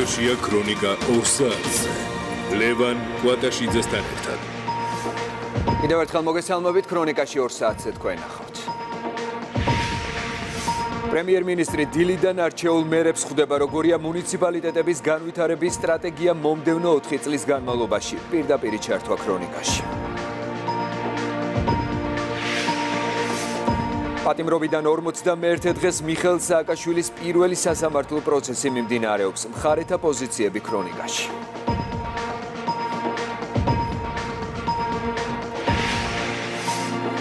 ეთერშია ქრონიკა 2 საათზე. ლევან კვატაშიძესთან ერთად. კიდევ ერთხელ მოგესალმებით ქრონიკაში 2 საათზე თქვენ ახავთ. პრემიერ-მინისტრი დილიდან არჩეულ მერებს ხვდება, როგორია მუნიციპალიტეტების განვითარების სტრატეგია მომდევნო 4 წლის განმავლობაში. პირდაპირ ჩართვა ქრონიკაში. პატიმრობიდან 51 დღეს მიხელ სააკაშვილის პირველი სასამართლო პროცესი მიმდინარეობს. მხარეთა პოზიციები ქრონიკაში.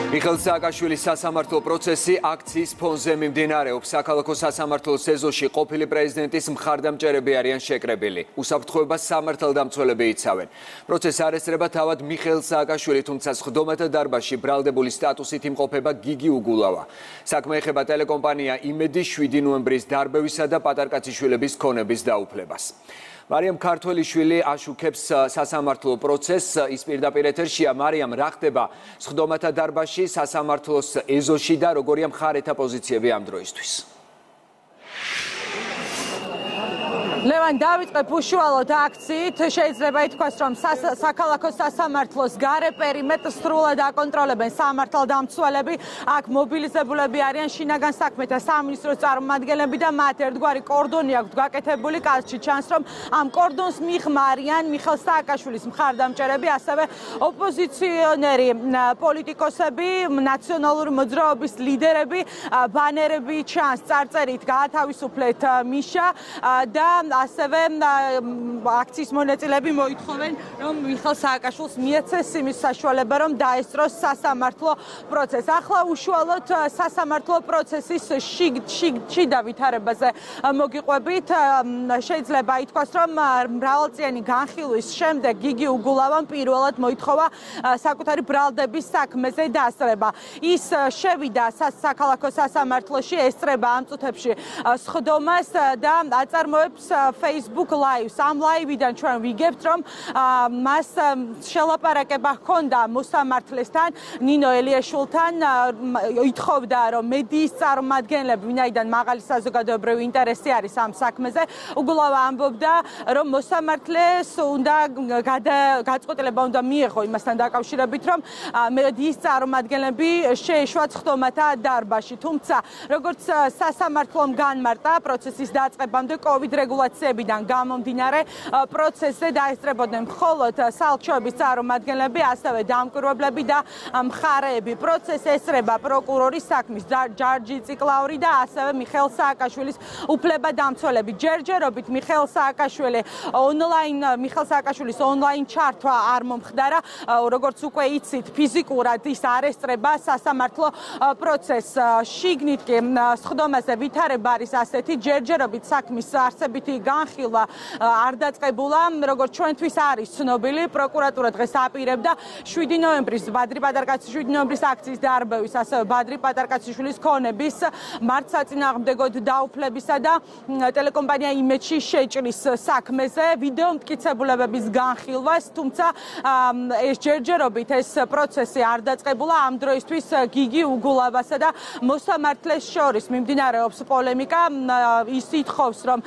მიხელ სააკაშვილის სასამართლო პროცესი აქციის ფონზე მიმდინარეობს. საქალაქო სასამართლოს ეზოში ყოფილი პრეზიდენტის მხარდამჭერები არიან შეკრებილი. უსაფრთხოებას სამართალდამცველები იცავენ. პროცესი არ ესწრება თავად მიხელ სააკაშვილი, თუმცა სხდომათა დარბაზში ბრალდებული სტატუსით იმყოფება გიგი უგულავა. საქმე ეხება ტელეკომპანია იმედი 7 ნოემბრის დარბევისა და პატარკაციშვილების ქონების დაუფლებას. მარიამ ქართველიშვილი აშუქებს სასამართლო პროცესს. ის პირდაპირ ეთერშია. მარიამ რა ხდება? სხდომათა დარბაზში სასამართლოს ეზოში და როგორია მხარეთა პოზიციები ამ დროისთვის ლევან დავიწყებ უშუალოდ აქციით. შეიძლება ითქვას რომ საქალაქო სასამართლოს გარე პერიმეტრს სრულად აკონტროლებენ სამართალდამცველები აქ მობილიზებულები არიან შინაგან საქმეთა სამინისტროს წარმომადგენლები და მათ ერთგვარი კორდონი აქვს გაკეთებული. კაცში ჩანს რომ ამ კორდონს მიღმარიან მიხელ სააკაშვილის მხარდამჭერები ასევე ოპოზიციონერი პოლიტიკოსები ნაციონალური მოძრაობის ლიდერები. ბანერები ჩანს წარწერით გაათავისუფლეთ მიშა და ასევე აქციის მონაწილეები მოითხოვენ, რომ მიხელ სააკაშვილს მიეცეს იმის საშუალება, რომ დაესწროს სასამართლო პროცესი. ახლა უშუალოდ სასამართლო პროცესის შიდა ვითარებაზე მოგიყვებით. შეიძლება ითქვას, რომ მრავალწლიანი განხილვის შემდეგ გიგი უგულავამ პირველად მოითხოვა საკუთარი ბრალდების საქმეზე დასწრება. ის შევიდა საქალაქო სასამართლოში, ესწრება ამ წუთებში სხდომას და აწარმოებს Facebook Live-ს. ამ ლაივიდან ჩვენ ვიგებთ, რომ მას შელაპარაკება ჰქონდა მოსამართლესთან, ნინო ელიაშვილთან, ითხოვდა, რომ მედიის წარმომადგენლები, ვინაიდან მაღალი საზოგადოებრივი ინტერესი არის ამ საქმეზე, უგულავა ამბობდა, რომ მოსამართლეს უნდა გაწყვეტილება უნდა მიიღო იმასთან დაკავშირებით, რომ მედიის წარმომადგენლები შეეშვა ცხდომათა დარბაზში. თუმცა, როგორც სასამართლომ განმარტა პროცესის დაწყებამდე COVID რეგულაცია სიტუაციებიდან გამომდინარე პროცესზე დაესწრებოდნენ მხოლოდ სალჩოების წარმომადგენლები, ასევე დამკვირვებლები და მხარეები. პროცესი ესწრება პროკურორის საქმის ჯარჯი ციკლაური და ასევე მიხელ სააკაშვილის უფლებადამცველები. ჯერჯერობით მიხელ სააკაშვილი ონლაინ მიხელ სააკაშვილის ონლაინ ჩართვა არ მომხდარა, როგორც უკვე იცით, ფიზიკურად ის არ ესწრება სასამართლო პროცესს. შიგნით კი სხდომაზე ვითარება არის ასეთი ჯერჯერობით საქმის არსებითი ერთი განხილვა არ დაწყებულა, როგორც ჩვენთვის არის ცნობილი, პროკურატურა დღეს აპირებდა 7 ნოემბრის ბადრი პატარკაცის 7 ნოემბრის აქციის დარბევის, ასევე ბადრი პატარკაციშვილის ქონების მართსაწინააღმდეგოდ დაუფლებისა და ტელეკომპანია იმედში შეჭრის საქმეზე ვიდეო მტკიცებულებების განხილვას, თუმცა ეს ჯერჯერობით ეს პროცესი არ დაწყებულა ამ დროისთვის გიგი უგულავასა და მოსამართლეს შორის მიმდინარეობს პოლემიკა ის ითხოვს რომ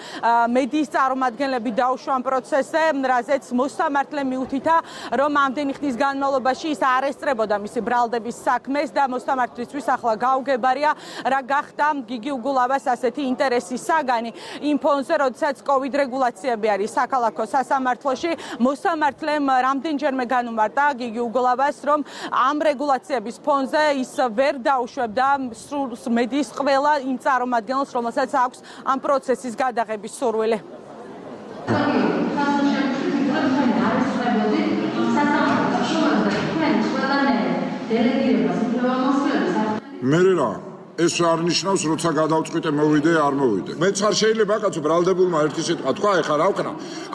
მედიის წარმომადგენლები დაუშვან პროცესზე, რაზეც მოსამართლე მიუთითა, რომ ამდენი ხნის განმავლობაში ის არ ესწრებოდა მისი ბრალდების საქმეს და მოსამართლისთვის ახლა გაუგებარია, რა გახდა გიგი უგულავას ასეთი ინტერესი საგანი იმ ფონზე, როდესაც COVID რეგულაციები არის საქალაქო სასამართლოში, მოსამართლემ რამდენჯერმე განუმარტა გიგი უგულავას, რომ ამ რეგულაციების ფონზე ის ვერ დაუშვებდა სრულ მედიის ყველა იმ წარმომადგენელს, რომელსაც აქვს ამ პროცესის გადაღების სურვილი. სურვილი. მე რა ეს არ ნიშნავს როცა გადავწყვიტე მოვიდე არ მოვიდე. მეც არ შეიძლება კაცო ბრალდებულმა ერთი სიტყვა. თქვა ეხლა რა ვქნა?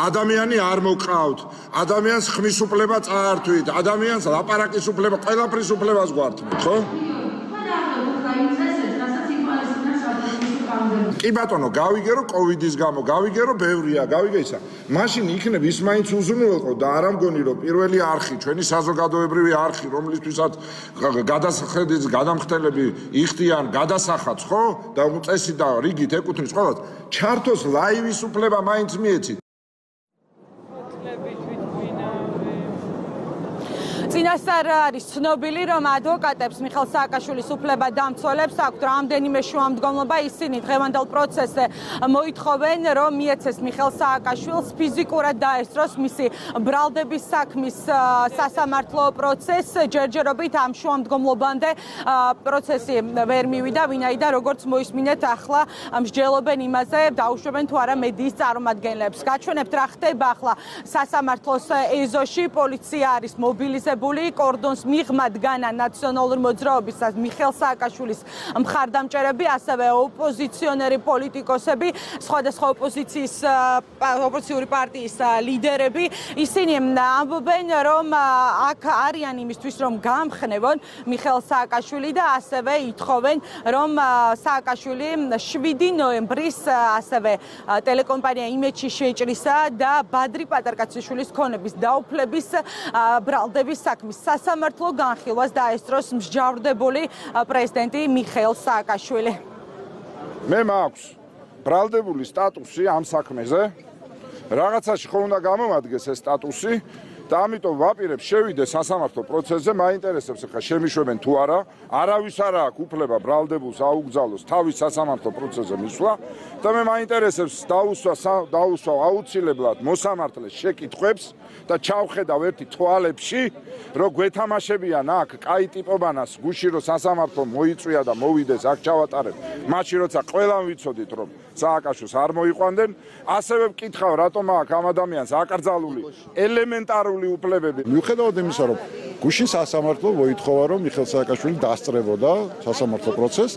ადამიანი არ მოყავთ ადამიანს ხმის უფლება წაართვით. ადამიანს ლაპარაკის უფლება ყველაფრის უფლებას გვართმით ხო კი ბატონო, გავიგე რომ კოვიდის გამო, გავიგე რომ ბევრია, გავიგე ისა. მაშინ იქნებ ის მაინც უზრუნველყო და არ ამგონი რომ პირველი არხი, ჩვენი საზოგადოებრივი არხი, რომლისთვისაც გადასახედის გადამხდელები იხდიან გადასახაც, ხო? და წესი და რიგით ეკუთვნის ყველას, ჩართოს ლაივის უფლება მაინც მიეცით. წინასწარ არის ცნობილი, რომ ადვოკატებს მიხელ სააკაშვილის უფლება დამცველებს აქვთ რამდენიმე შუამდგომლობა, ისინი დღევანდელ პროცესზე მოითხოვენ, რომ მიეცეს მიხელ სააკაშვილს ფიზიკურად დაესწროს მისი ბრალდების საქმის სასამართლო პროცესს, ჯერჯერობით ამ შუამდგომლობამდე პროცესი ვერ მივიდა, ვინაიდან როგორც მოისმინეთ, ახლა მსჯელობენ იმაზე, დაუშვებენ თუ არა მედიის წარმომადგენლებს. გაჩვენებთ რა ხდება ახლა სასამართლოს ეზოში, პოლიცია არის მობილიზებული მიღებული კორდონს მიღმა დგანა ნაციონალური მოძრაობისას მიხელ სააკაშვილის მხარდამჭერები, ასევე ოპოზიციონერი პოლიტიკოსები, სხვადასხვა ოპოზიციის ოპოზიციური პარტიის ლიდერები, ისინი ამბობენ, რომ აქ არიან იმისთვის, რომ გამხნევონ მიხელ სააკაშვილი და ასევე ითხოვენ, რომ სააკაშვილი 7 ნოემბრის ასევე ტელეკომპანია იმეჩი შეჭრისა და ბადრი პატარკაციშვილის ქონების დაუფლების ბრალდების საქმის სასამართლო განხილვას დაესწროს მსჯავრდებული პრეზიდენტი მიხეილ სააკაშვილი. მე მაქვს ბრალდებული სტატუსი ამ საქმეზე. რაღაცაში ხო უნდა გამომადგეს ეს სტატუსი და ამიტომ ვაპირებ შევიდე სასამართლო პროცესზე, მაინტერესებს ხა შემიშვებენ თუ არა, არავის არ აქვს უფლება ბრალდებულს აუგზავნოს თავის სასამართლო პროცესზე მისვლა და მე მაინტერესებს დაუსვა დაუსვა აუცილებლად მოსამართლეს შეკითხვებს და ჩავხედავ ერთი თვალებში, რომ გვეთამაშებიან აქ კაი ტიპობანას გუში რომ სასამართლო მოიწვია და მოვიდეს აქ ჩავატარებ. მაშინ როცა ყველამ ვიცოდით რომ სააკაშოს არ მოიყვანდნენ, ასევე მკითხავ რატომ აქ ამ ადამიანს აკრძალული ელემენტარული უფლებები. მიუხედავად იმისა, რომ გუშინ სასამართლო მოითხოვა რომ მიხელ სააკაშვილი დასწრებოდა სასამართლო პროცესს,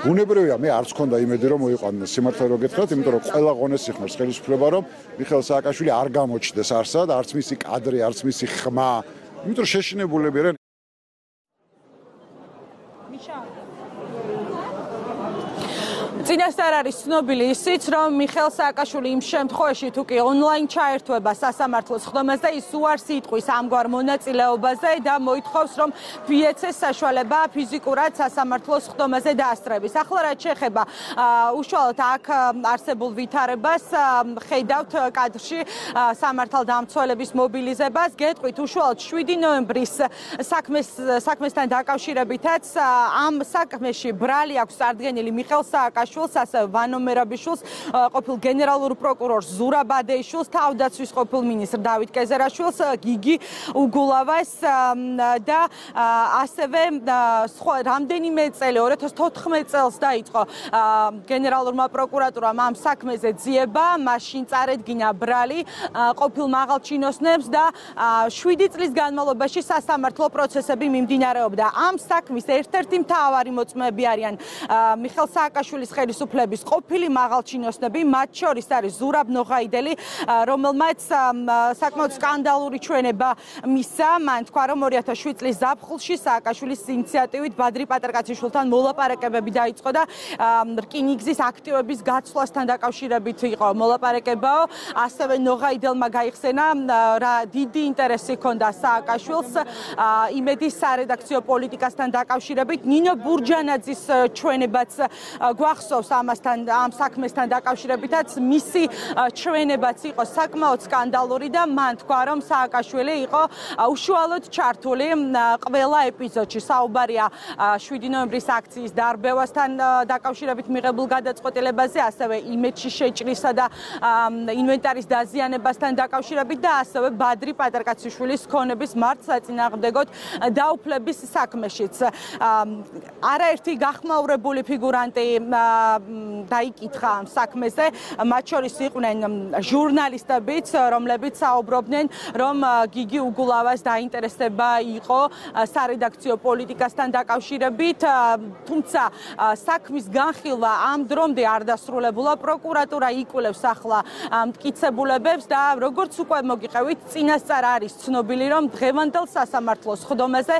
ბუნებრივია მე არც მქონდა იმედი რომ მოიყვანოს სიმართლე რო გითხრათ, იმიტომ რომ ყველა ღონეს იხმარს. ხელისუფლება რომ მიხელ სააკაშვილი არ გამოჩნდეს არსად, არც მისი კადრი, არც მისი ხმა, იმიტომ რომ შეშინებულები არიან წინასწარ არის ცნობილი ისიც, რომ მიხელ სააკაშვილი იმ შემთხვევაში თუ კი ონლაინ ჩაერთვება სასამართლოს ხდომაზე, ის უარს იტყვის ამგვარ მონაწილეობაზე და მოითხოვს, რომ მიეცეს საშუალება ფიზიკურად სასამართლოს ხდომაზე დაასწრების. ახლა რაც შეეხება უშუალოდ აქ არსებულ ვითარებას, ხედავთ კადრში სამართალდამცველების მობილიზებას, გეტყვით უშუალოდ 7 ნოემბრის საქმეს საქმესთან დაკავშირებითაც ამ საქმეში ბრალი აქვს წარდგენილი მიხელ სააკაშვილი ბადეიშვილს, ასევე ვანო მერაბიშვილს, ყოფილ გენერალურ პროკურორს ზურაბადეიშვილს, თავდაცვის ყოფილ მინისტრ დავით კეზერაშვილს, გიგი უგულავას და ასევე სხვა რამდენიმე წელი 2014 წელს დაიწყო გენერალურმა პროკურატურამ ამ საქმეზე ძიება, მაშინ წარედგინა ბრალი ყოფილ მაღალჩინოსნებს და 7 წლის განმავლობაში სასამართლო პროცესები მიმდინარეობდა. ამ საქმის ერთ-ერთი მთავარი მოწმეები არიან მიხელ სააკაშვილის ხელი ხელისუფლების ყოფილი მაღალჩინოსნები, მათ შორის არის ზურაბ ნოღაიდელი, რომელმაც საკმაოდ სკანდალური ჩვენება მისცა. მან თქვა, რომ 2007 წლის ზაფხულში სააკაშვილის ინიციატივით ბადრი პატრკაციშვილთან მოლაპარაკებები დაიწყო და რკინიგზის აქტივების გაცვლასთან დაკავშირებით იყო მოლაპარაკებაო. ასევე ნოღაიდელმა გაიხსენა რა დიდი ინტერესი ჰქონდა სააკაშვილს იმედის სარედაქციო პოლიტიკასთან დაკავშირებით. ნინო ბურჯანაძის ჩვენებაც გვახსოვს გახსოვს ამასთან ამ საქმესთან დაკავშირებითაც მისი ჩვენებაც იყო საკმაოდ სკანდალური და მან თქვა რომ სააკაშვილი იყო უშუალოდ ჩართული ყველა ეპიზოდში. საუბარია 7 ნოემბრის აქციის დარბევასთან დაკავშირებით მიღებულ გადაწყვეტილებაზე ასევე იმეჩი შეჭრისა და ინვენტარის დაზიანებასთან დაკავშირებით და ასევე ბადრი პატარკაციშვილის ქონების მართლსაწინააღმდეგოდ დაუფლების საქმეშიც. არაერთი გახმაურებული ფიგურანტი დაიკითხა ამ საქმეზე. მათ შორის იყვნენ ჟურნალისტებიც, რომლებიც საუბრობდნენ, რომ გიგი უგულავას დაინტერესება იყო სარედაქციო პოლიტიკასთან დაკავშირებით, თუმცა საქმის განხილვა ამ დრომდე არ დასრულებულა. პროკურატურა იკვლევს ახლა მტკიცებულებებს და როგორც უკვე მოგიყევით, წინასწარ არის ცნობილი, რომ დღევანდელ სასამართლოს ხდომაზე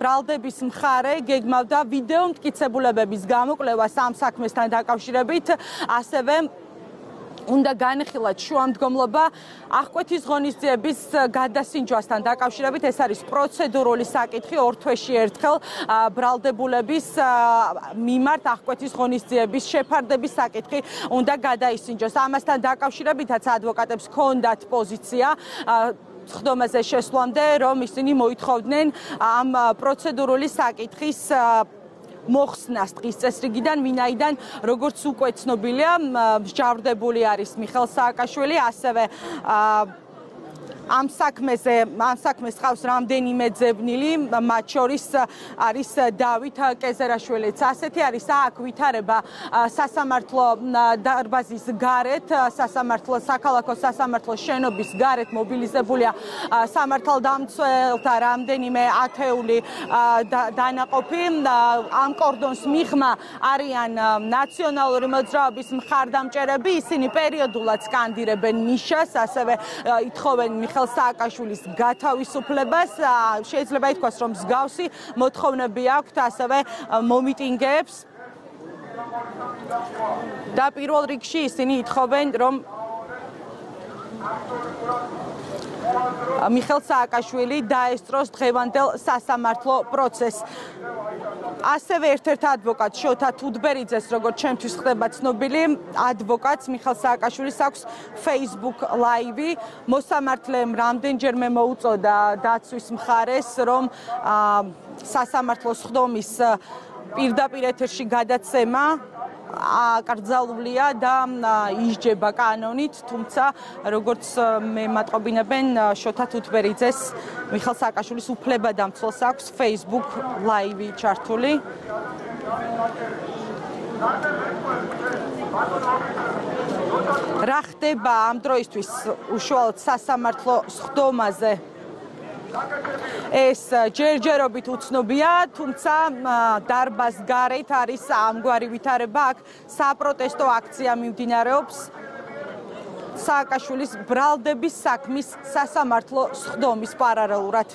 ბრალდების მხარე გეგმავდა ვიდეო მტკიცებულებების გამოკვლევას ამ საქმესთან დაკავშირებით, ასევე უნდა განხილოთ შუამდგომლობა აღკვეთის ღონისძიების გადასინჯვასთან დაკავშირებით. ეს არის პროცედურული საკითხი ორ თვეში ერთხელ ბრალდებულების მიმართ აღკვეთის ღონისძიების შეფარდების საკითხი უნდა გადაისინჯოს. ამასთან დაკავშირებითაც ადვოკატებს ჰქონდათ პოზიცია ხდომაზე შესვლამდე რომ ისინი მოითხოვდნენ ამ პროცედურული საკითხის მოხსნას დღის წესრიგიდან ვინაიდან როგორც უკვე ცნობილია მსჯავრდებული არის მიხელ სააკაშვილი ასევე ამ საქმეზე ამ საქმეს ხავს რამდენიმე ძებნილი მათ შორის არის დავით კეზერაშვილიც. ასეთი არის აქ ვითარება სასამართლო დარბაზის გარეთ სასამართლო საქალაქო სასამართლო შენობის გარეთ მობილიზებულია სამართალდამცველთა რამდენიმე ათეული დანაყოფი. ამ კორდონს მიღმა არიან ნაციონალური მოძრაობის მხარდამჭერები ისინი პერიოდულად სკანდირებენ ნიშას ასევე ითხოვენ მიხ მიხელ სააკაშვილის გათავისუფლებას შეიძლება ითქვას რომ მსგავსი მოთხოვნები აქვთ ასევე მომიტინგეებს და პირველ რიგში ისინი ითხოვენ რომ მიხელ სააკაშვილი დაესწროს დღევანდელ სასამართლო პროცესს. ასევე ერთ-ერთ ადვოკატ შოთა თუდბერიძეს, როგორც ჩემთვის ხდება ცნობილი, ადვოკატს მიხელ სააკაშვილის აქვს Facebook Live-ი. მოსამართლემ რამდენჯერმე მოუწოდა დაცვის მხარეს, რომ სასამართლოს ხდომის პირდაპირ ეთერში გადაცემა აკრძალულია და ისჯება კანონით, თუმცა როგორც მე მატყობინებენ შოთა თუთბერიძეს მიხელ სააკაშვილის უფლება დამცველს აქვს Facebook Live-ი ჩართული. რა ხდება ამ დროისთვის უშუალოდ სასამართლო სხდომაზე? ეს ჯერჯერობით უცნობია, თუმცა დარბაზ გარეთ არის ამგვარი ვითარება, აქ საპროტესტო აქცია მიმდინარეობს. სააკაშვილის ბრალდების საქმის სასამართლო სხდომის პარალელურად.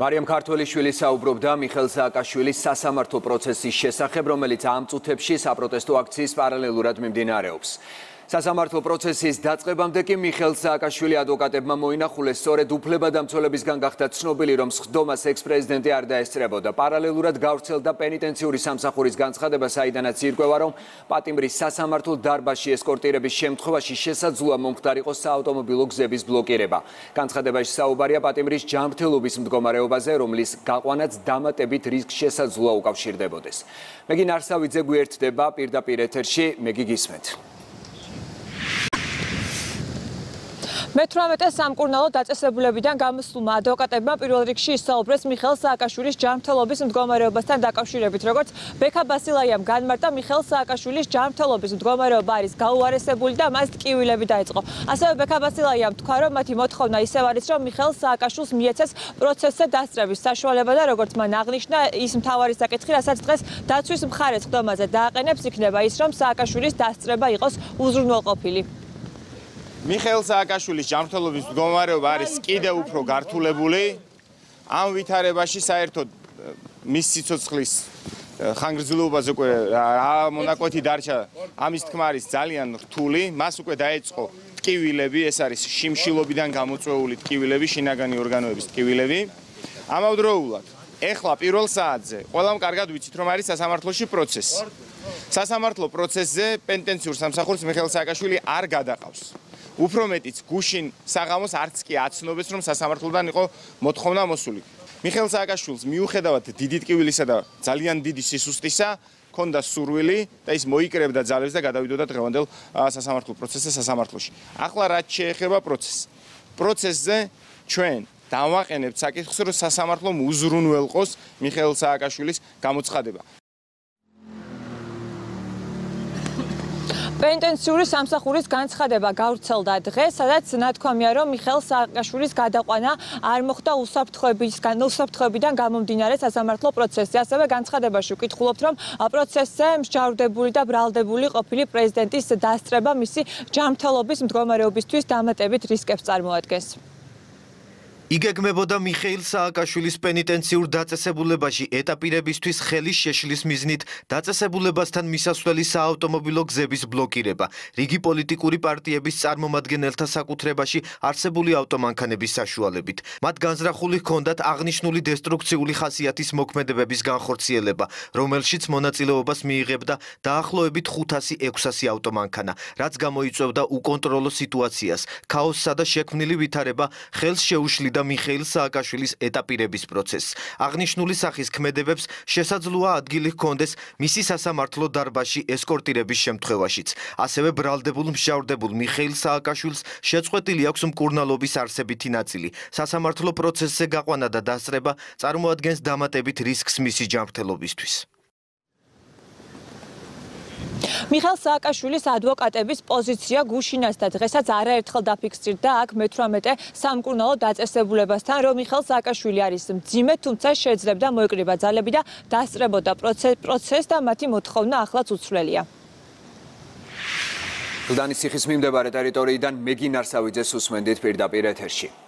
მარიამ ქართველიშვილი საუბრობდა მიხელ სააკაშვილის სასამართლო პროცესის შესახებ, რომელიც ამ წუთებში საპროტესტო აქციის პარალელურად მიმდინარეობს. სასამართლო პროცესის დაწყებამდე კი მიხელ სააკაშვილი ადვოკატებმა მოინახულეს სწორედ უფლებადამცველებისგან გახდა ცნობილი რომ სხდომას ექს-პრეზიდენტი არ დაესწრებოდა. პარალელურად გავრცელდა პენიტენციური სამსახურის განცხადება საიდანაც ირკვევა რომ პატიმრის სასამართლო დარბაზში ესკორტირების შემთხვევაში შესაძლოა მომხდარიყო საავტომობილო გზების ბლოკირება. განცხადებაში საუბარია პატიმრის ჯანმრთელობის მდგომარეობაზე რომლის გაყვანაც დამატებით რისკ შესაძლოა უკავშირდებოდეს. მეგი ნარსავიძე გვერდდება პირდაპირ ეთერში. მეგი გისმენთ მე-18 სამკურნალო დაწესებულებიდან გამოსულმა ადვოკატებმა პირველ რიგში ისაუბრეს მიხელ სააკაშვილის ჯანმრთელობის მდგომარეობასთან დაკავშირებით. როგორც ბექა ბასილაიამ განმარტა, მიხელ სააკაშვილის ჯანმრთელობის მდგომარეობა არის გაუარესებული და მას ტკივილები დაიწყო. ასევე ბექა ბასილაიამ თქვა, რომ მათი მოთხოვნა ისევ არის, რომ მიხელ სააკაშვილს მიეცეს პროცესზე დასწრების საშუალება და როგორც მან აღნიშნა, ის მთავარი საკითხი, რასაც დღეს დაცვის მხარეს ხდომაზე დააყენებს, იქნება ის, რომ სააკაშვილის დასწრება იყოს უზრუნველყოფილი. მიხეილ სააკაშვილის ჯანმრთელობის მდგომარეობა არის კიდევ უფრო გართულებული. ამ ვითარებაში საერთოდ მის სიცოცხლის ხანგრძლივობაზე უკვე რა მონაკვეთი დარჩა, ამის თქმა არის ძალიან რთული. მას უკვე დაეწყო ტკივილები, ეს არის შიმშილობიდან გამოწვეული ტკივილები, შინაგანი ორგანოების ტკივილები. ამავდროულად, ეხლა პირველ საათზე ყველამ კარგად ვიცით, რომ არის სასამართლოში პროცესი. სასამართლო პროცესზე პენტენციურ სამსახურს მიხეილ სააკაშვილი არ გადაყავს. უფრო მეტიც გუშინ საღამოს არც კი აცნობეს რომ სასამართლოდან იყო მოთხოვნა მოსული. მიხელ სააკაშვილს მიუხედავად დიდი ტკივილისა და ძალიან დიდი სისუსტისა ქონდა სურვილი და ის მოიკრებდა ძალებს და გადავიდოდა დღევანდელ სასამართლო პროცესზე სასამართლოში. ახლა რაც შეეხება პროცესს. პროცესზე ჩვენ დავაყენებთ საკითხს რომ სასამართლომ უზრუნველყოს მიხელ სააკაშვილის გამოცხადება. პენტენციური სამსახურის განცხადება გავრცელდა დღეს, სადაც ნათქვამია, რომ მიხელ სააკაშვილის გადაყვანა არ მოხდა უსაფრთხოებისგან, უსაფრთხოებიდან გამომდინარე სასამართლო პროცესზე. ასევე განცხადებაში ვკითხულობთ, რომ პროცესზე მსჯავრდებული და ბრალდებული ყოფილი პრეზიდენტის დასწრება მისი ჯანმრთელობის მდგომარეობისთვის დამატებით რისკებს წარმოადგენს. იგეგმებოდა მიხეილ სააკაშვილის პენიტენციურ დაწესებულებაში ეტაპირებისთვის ხელის შეშლის მიზნით დაწესებულებასთან მისასვლელი საავტომობილო გზების ბლოკირება, რიგი პოლიტიკური პარტიების წარმომადგენელთა საკუთრებაში არსებული ავტომანქანების საშუალებით. მათ განზრახული ჰქონდათ აღნიშნული დესტრუქციული ხასიათის მოქმედებების განხორციელება, რომელშიც მონაწილეობას მიიღებდა დაახლოებით 500-600 ავტომანქანა, რაც გამოიწვევდა უკონტროლო სიტუაციას, ქაოსსა და შექმნილი ვითარება ხელს შეუშლიდა და მიხეილ სააკაშვილის ეტაპირების პროცესს. აღნიშნული სახის ქმედებებს შესაძლოა ადგილი ჰქონდეს მისი სასამართლო დარბაზში ესკორტირების შემთხვევაშიც. ასევე ბრალდებულ მსჯავრდებულ მიხეილ სააკაშვილს შეწყვეტილი აქვს მკურნალობის არსებითი ნაწილი. სასამართლო პროცესზე გაყვანა და დასწრება წარმოადგენს დამატებით რისკს მისი ჯანმრთელობისთვის. მიხელ სააკაშვილის ადვოკატების პოზიცია გუშინას და დღესაც არაერთხელ დაფიქსირდა აქ მე-18 სამკურნალო დაწესებულებასთან, რომ მიხელ სააკაშვილი არის მძიმე, თუმცა შეძლებდა მოეკრიბა ძალები და დასწრებოდა პროცესს და მათი მოთხოვნა ახლაც უცვლელია. გლდანის ციხის მიმდებარე ტერიტორიიდან მეგინარსავიძეს უსმენდით პირდაპირ ეთერში.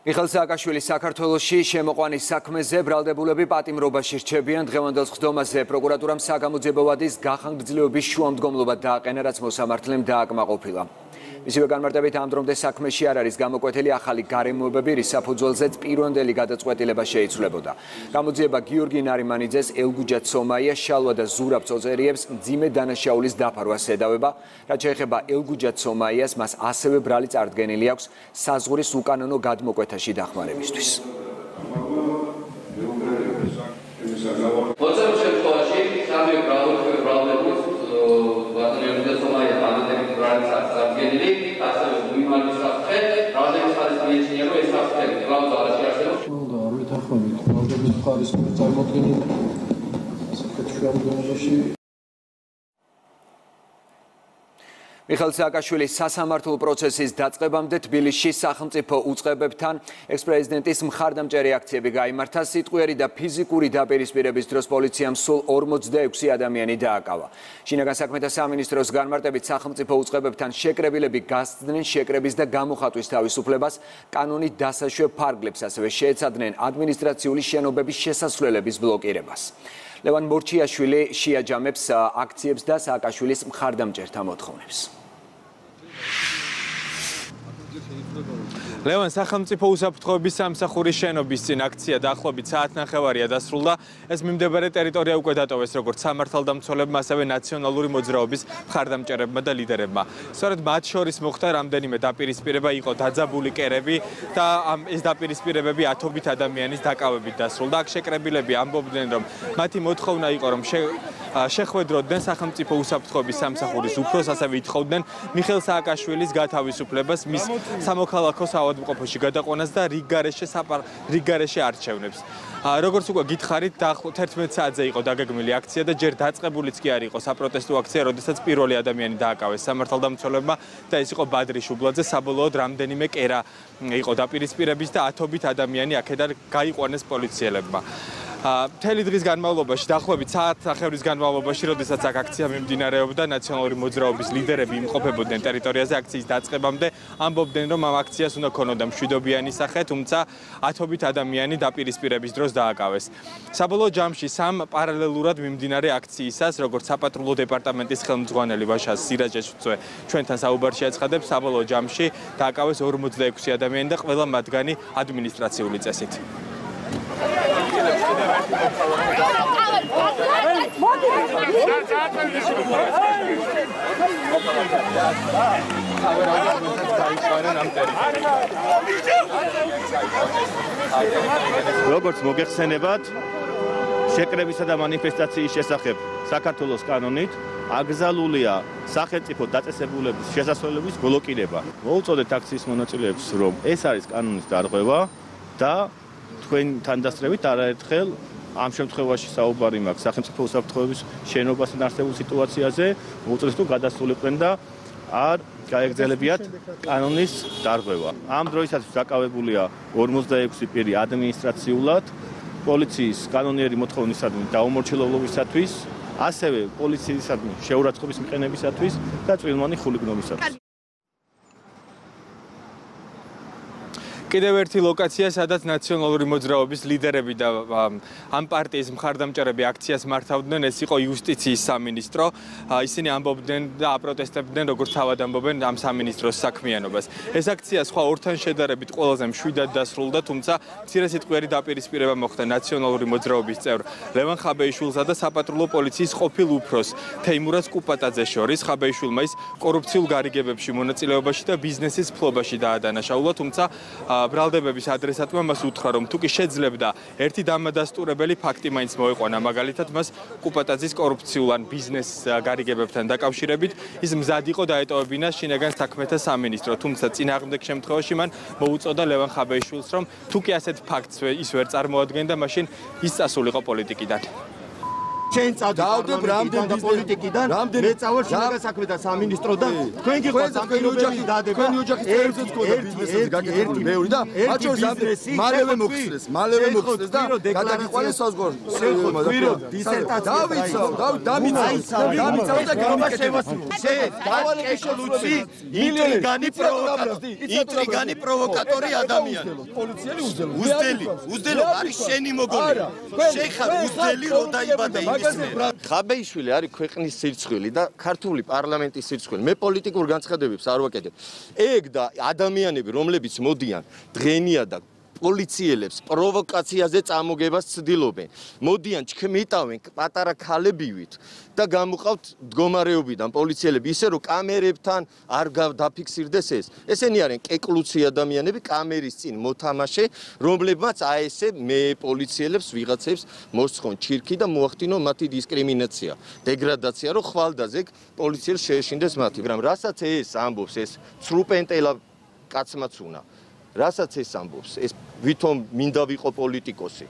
მიხელ სააკაშვილი საქართველოსში შემოყვანის საქმეზე ბრალდებულები პატიმრობაში რჩებიან დღევანდელ ხდომაზე პროკურატურამ საგამოძიებო ვადის გახანგრძლივების შუამდგომლობა დააყენა რაც მოსამართლემ დააკმაყოფილა მისივე განმარტებით ამ დრომდე საქმეში არ არის გამოკვეთილი ახალი გარემოებები, რის საფუძველზეც პირვანდელი გადაწყვეტილება შეიცვლებოდა. გამოძიება გიორგი ნარიმანიძეს, ელგუჯა ცომაია, შალვა და ზურაბ წოწერიებს მძიმე დანაშაულის დაფარვას ედავება. რაც შეეხება ელგუჯა ცომაიას, მას ასევე ბრალი წარდგენილი აქვს საზღურის უკანონო გადმოკვეთაში დახმარებისთვის. მოწევ მიეჩნია რომ ეს საფრთხე კლავ ზალაში არსებობს. უნდა არ ვითანხმებით ბანდების ხარის წარმოქმნილი საკეთ შეამდგომობაში მიხელ სააკაშვილის სასამართლო პროცესის დაწყებამდე თბილისში სახელმწიფო უწყებებთან ექს-პრეზიდენტის მხარდამჭერი აქციები გაიმართა. სიტყვიერი და ფიზიკური დაპირისპირების დროს პოლიციამ სულ 46 ადამიანი დააკავა. შინაგან საქმეთა სამინისტროს განმარტებით სახელმწიფო უწყებებთან შეკრებილები გასცდნენ შეკრების და გამოხატვის თავისუფლებას, კანონით დასაშვებ ფარგლებს, ასევე შეეცადნენ ადმინისტრაციული შენობების შესასვლელების ბლოკირებას. ლევან მორჩიაშვილი შეაჯამებს აქციებს და სააკაშვილის მხარდამჭერთა მოთხოვნებს. Akıllıca keyifli kalır. ლევან სახელმწიფო უსაფრთხოების სამსახურის შენობის წინ აქცია დაახლოებით საათნახევარია დასრულდა. ეს მიმდებარე ტერიტორია უკვე დატოვეს როგორც სამართალდამცველებმა, ასევე ნაციონალური მოძრაობის მხარდამჭერებმა და ლიდერებმა. სწორედ მათ შორის მოხდა რამდენიმე დაპირისპირება, იყო დაძაბული კერები და ამ ეს დაპირისპირებები ათობით ადამიანის დაკავებით დასრულდა. აქ შეკრებილები ამბობდნენ, რომ მათი მოთხოვნა იყო, რომ შეხვედროდნენ სახელმწიფო უსაფრთხოების სამსახურის უფროს, ასევე ითხოვდნენ მიხელ სააკაშვილის გათავისუფლებას, მის სამოქალაქო საავადმყოფოში გადაყვანას და რიგარეშე საპარ რიგარეშე არჩევნებს. როგორც უკვე გითხარით, 11 საათზე იყო დაგეგმილი აქცია და ჯერ დაწყებულიც კი არ იყო საპროტესტო აქცია, როდესაც პირველი ადამიანი დააკავეს სამართალდამცველებმა და ეს იყო ბადრი შუბლაძე, საბოლოოდ რამდენიმე კერა იყო დაპირისპირების და ათობით ადამიანი აქედან გაიყვანეს პოლიციელებმა. მთელი დღის განმავლობაში, დაახლოებით საათ ახევრის განმავლობაში, როდესაც აქ აქცია მიმდინარეობდა, ნაციონალური მოძრაობის ლიდერები იმყოფებოდნენ ტერიტორიაზე აქციის დაწყებამდე, ამბობდნენ, რომ ამ აქციას უნდა ქონოდა მშვიდობიანი სახე, თუმცა ათობით ადამიანი დაპირისპირების დროს დააკავეს. საბოლოო ჯამში სამ პარალელურად მიმდინარე აქციისას, როგორც საპატრულო დეპარტამენტის ხელმძღვანელი ვაშა სირაჯეშუცე ჩვენთან საუბარში აცხადებს, საბოლოო ჯამში დააკავეს 46 ადამიანი და ყველა მათგანი ადმინისტრაციული წესით. როგორც მოგეხსენებათ, შეკრებისა და მანიფესტაციის შესახებ საქართველოს კანონით აკრძალულია სახელმწიფო დაწესებულების შესასვლელების ბლოკირება. მოუწოდეთ აქციის მონაწილეებს, რომ ეს არის კანონის დარღვევა და თქვენ თანდასწრებით არაერთხელ ამ შემთხვევაში საუბარი მაქვს სახელმწიფო უსაფრთხოების შენობასთან არსებულ სიტუაციაზე, მოუწოდეთ თუ გადასულიყვენ და არ გაეგზელებიათ კანონის დარღვევა. ამ დროისათვის დაკავებულია 46 პირი ადმინისტრაციულად პოლიციის კანონიერი მოთხოვნისადმი დაუმორჩილებლობისათვის, ასევე პოლიციისადმი შეურაცხყოფის მიყენებისათვის და წვილმანი ხულიგნობისათვის. კიდევ ერთი ლოკაცია, სადაც ნაციონალური მოძრაობის ლიდერები და ამ პარტიის მხარდამჭერები აქციას მართავდნენ, ეს იყო იუსტიციის სამინისტრო. ისინი ამბობდნენ და აპროტესტებდნენ, როგორც თავად ამბობენ ამ სამინისტროს საქმიანობას. ეს აქცია სხვა ორთან შედარებით ყველაზე მშვიდად დასრულდა, თუმცა მცირე სიტყვიერი დაპირისპირება მოხდა ნაციონალური მოძრაობის წევრ ლევან ხაბეიშვილსა და საპატრულო პოლიციის ყოფილ უფროს თეიმურაზ კუპატაძეს შორის. ხაბეიშვილმა ის კორუფციულ გარიგებებში მონაწილეობაში და ბიზნესის ფლობაში დაადანაშაულა, თუმცა ბრალდებების ადრესატმა მას უთხრა, რომ თუკი შეძლებდა ერთი დამადასტურებელი ფაქტი მაინც მოეყვანა, მაგალითად მას კუპატაძის კორუფციულან ბიზნეს გარიგებებთან დაკავშირებით, ის მზად იყო დაეტოვებინა შინაგან საქმეთა სამინისტრო, თუმცა წინააღმდეგ შემთხვევაში მან მოუწოდა ლევან ხაბეიშვილს, რომ თუკი ასეთ ფაქტს ის ვერ წარმოადგენდა, მაშინ ის წასულიყო პოლიტიკიდან. ჩვენ წავდებ რამდენი პოლიტიკიდან მე წავალ შინაგან საქმეთა სამინისტროდან თქვენ გიყვართ თქვენი ოჯახი დადება. თქვენი ოჯახი წერზე თქონდა ბიზნესზე გაკეთებული მეორე და მათ შორის ამ მალევე მოგხსნეს მალევე მოგხსნეს და გადაგიყვანეს საზღვარში შეხო ქვირო დისერტაცია დავიცავ დამიცავ დამიცავ და გამიკეთებ. შენ დავალები ლუცი. ინტრიგანი პროვოკატორი ინტრიგანი პროვოკატორი ადამიანი. პოლიციელი უძელო უძელი უძელო არის შენი მოგონი. შენ ხარ უძელი რო დაიბადე ხაბეიშვილი არის ქვეყნის სირცხვილი და ქართული პარლამენტის სირცხვილი. მე პოლიტიკურ განცხადებებს არ ვაკეთებ. ეგ და ადამიანები, რომლებიც მოდიან დღენია და პოლიციელებს პროვოკაციაზე წამოგებას ცდილობენ. მოდიან ჩქმიტავენ პატარა ქალებივით და გამოყავთ მდგომარეობიდან პოლიციელები ისე რომ კამერებთან არ დაფიქსირდეს ეს. ესენი არიან კეკლუცი ადამიანები კამერის წინ მოთამაშე, რომლებმაც აესე მე პოლიციელებს ვიღაცებს მოსხონ ჩირკი და მოახდინო მათი დისკრიმინაცია, დეგრადაცია, რომ ხვალდაზე პოლიციელს შეეშინდეს მათი, მაგრამ რასაც ეს ამბობს ეს ცრუპენტელა კაცმაც უნდა რასაც ეს ამბობს, ეს ვითომ მინდა ვიყო პოლიტიკოსი.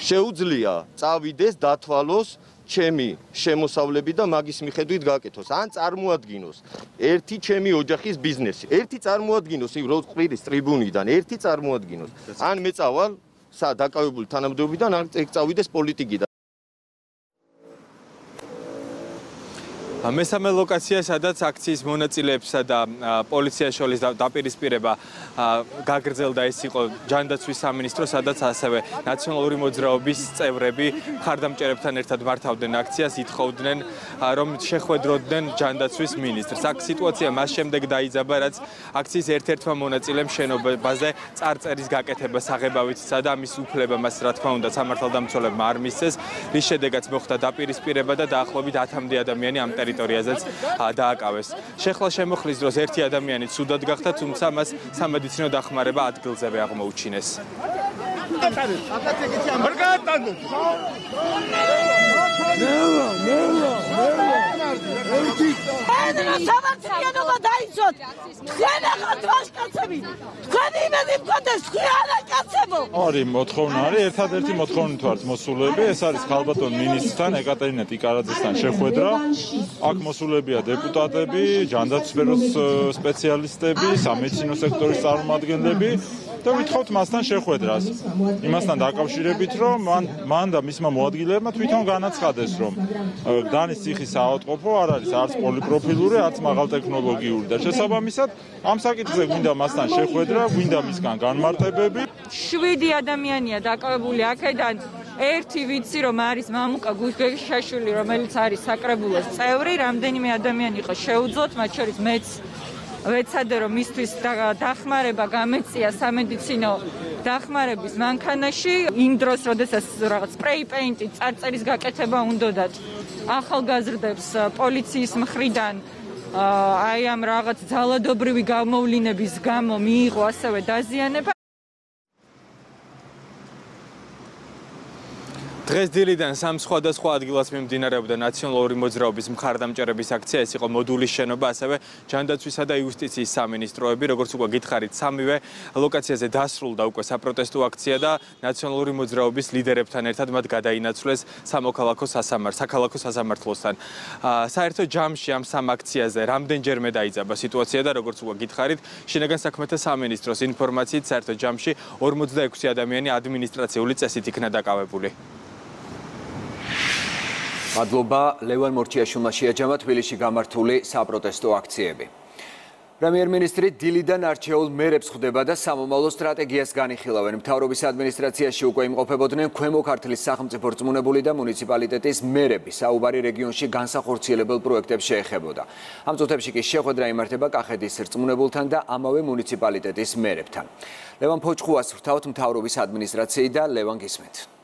შეუძლია წავიდეს, დათვალოს ჩემი შემოსავლები და მაგის მიხედვით გაკეთოს. ან წარმოადგინოს ერთი ჩემი ოჯახის ბიზნესი. ერთი წარმოადგინოს იმ როწყვილის ტრიბუნიდან, ერთი წარმოადგინოს. ან მე წავალ სა დაკავებული თანამდებობიდან, ან ეგ წავიდეს პოლიტიკიდან. მესამე ლოკაცია, სადაც აქციის მონაწილეებსა და პოლიციას შორის დაპირისპირება გაგრძელდა, ეს იყო ჯანდაცვის სამინისტრო, სადაც ასევე ნაციონალური მოძრაობის წევრები ხარდამჭერებთან ერთად მართავდნენ აქციას, ითხოვდნენ, რომ შეხვედროდნენ ჯანდაცვის მინისტრს. აქ სიტუაცია მას შემდეგ დაიძაბა, რაც აქციის ერთ-ერთმა მონაწილემ შენობაზე წარწერის გაკეთება საღებავითსა და ამის უფლება მას, რა თქმა უნდა, სამართალდამცველებმა არ მისცეს, რის შედეგად მოხდა დაპირისპირება და დაახლოებით 10-მდე ადამიანი ამ ტერიტორიაზე ტერიტორიაზეც დააკავეს. შეხლა შემოხლის დროს ერთი ადამიანი ცუდად გახდა, თუმცა მას სამედიცინო დახმარება ადგილზევე აღმოუჩინეს. ნელა, ნელა, ნელა. ერთი ენა სამართლიანობა დაიცოთ. თქვენ ახლა თვალკაცები. თქვენ იმედი მქონდეს თქვენ კაცებო. ორი მოთხოვნა არის, ერთადერთი მოთხოვნით ვართ მოსულები, ეს არის ხალბატონ მინისტრთან ეკატერინა ტიკარაძესთან შეხვედრა. აქ მოსულებია დეპუტატები, ჯანდაცვეროს სპეციალისტები, სამედიცინო სექტორის წარმომადგენლები. და ვითხოვთ მასთან შეხვედრას. იმასთან დაკავშირებით, რომ მან მან და მისმა მოადგილეებმა თვითონ განაცხადეს, რომ დანის ციხის საავადმყოფო არ არის არც პოლიპროფილური, არც მაღალტექნოლოგიური და შესაბამისად ამ საკითხზე გვინდა მასთან შეხვედრა, გვინდა მისგან განმარტებები. 7 ადამიანია დაკავებული აქედან ერთი ვიცი რომ არის მამუკა გუშგეშაშვილი რომელიც არის საკრებულოს წევრი რამდენიმე ადამიანი იყო შეუძოთ მათ შორის მეც ვეცადე რომ მისთვის დახმარება გამეწია სამედიცინო დახმარების მანქანაში. იმ დროს როდესაც რაღაც სპრეი პეინტი წარწერის გაკეთება უნდათ ახალგაზრდებს პოლიციის მხრიდან აი ამ რაღაც ძალადობრივი გამოვლინების გამო მიიღო ასევე დაზიანება დღეს დილიდან სამ სხვადასხვა ადგილას მიმდინარეობდა ნაციონალური მოძრაობის მხარდამჭერების აქცია. ეს იყო მოდულის შენობა, ასევე ჯანდაცვისა და იუსტიციის სამინისტროები, როგორც უკვე გითხარით, სამივე ლოკაციაზე დასრულდა უკვე საპროტესტო აქცია და ნაციონალური მოძრაობის ლიდერებთან ერთად მათ გადაინაცვლეს სამოქალაქო სასამართლო, საქალაქო სასამართლოსთან. საერთო ჯამში ამ სამ აქციაზე რამდენჯერმე დაიძაბა სიტუაცია და როგორც უკვე გითხარით, შინაგან საქმეთა სამინისტროს ინფორმაციით საერთო ჯამში 46 ადამიანი ადმინისტრაციული წესით იქნა დაკავებული. მადლობა ლევან მორჩიაშვილმა შეაჯამა თბილისში გამართული საპროტესტო აქციები. პრემიერ-მინისტრი დილიდან არჩეულ მერებს ხვდება და სამომავლო სტრატეგიას განიხილავენ. მთავრობის ადმინისტრაციაში უკვე იმყოფებოდნენ ქვემო ქართლის სახელმწიფო რწმუნებული და მუნიციპალიტეტის მერები. საუბარი რეგიონში განსახორციელებელ პროექტებს შეეხებოდა. ამ წუთებში კი შეხვედრა იმართება კახეთის რწმუნებულთან და ამავე მუნიციპალიტეტის მერებთან. ლევან ფოჭხუას ვრთავთ მთავრობის ადმინისტრაციიდან და ლევან გისმეთ.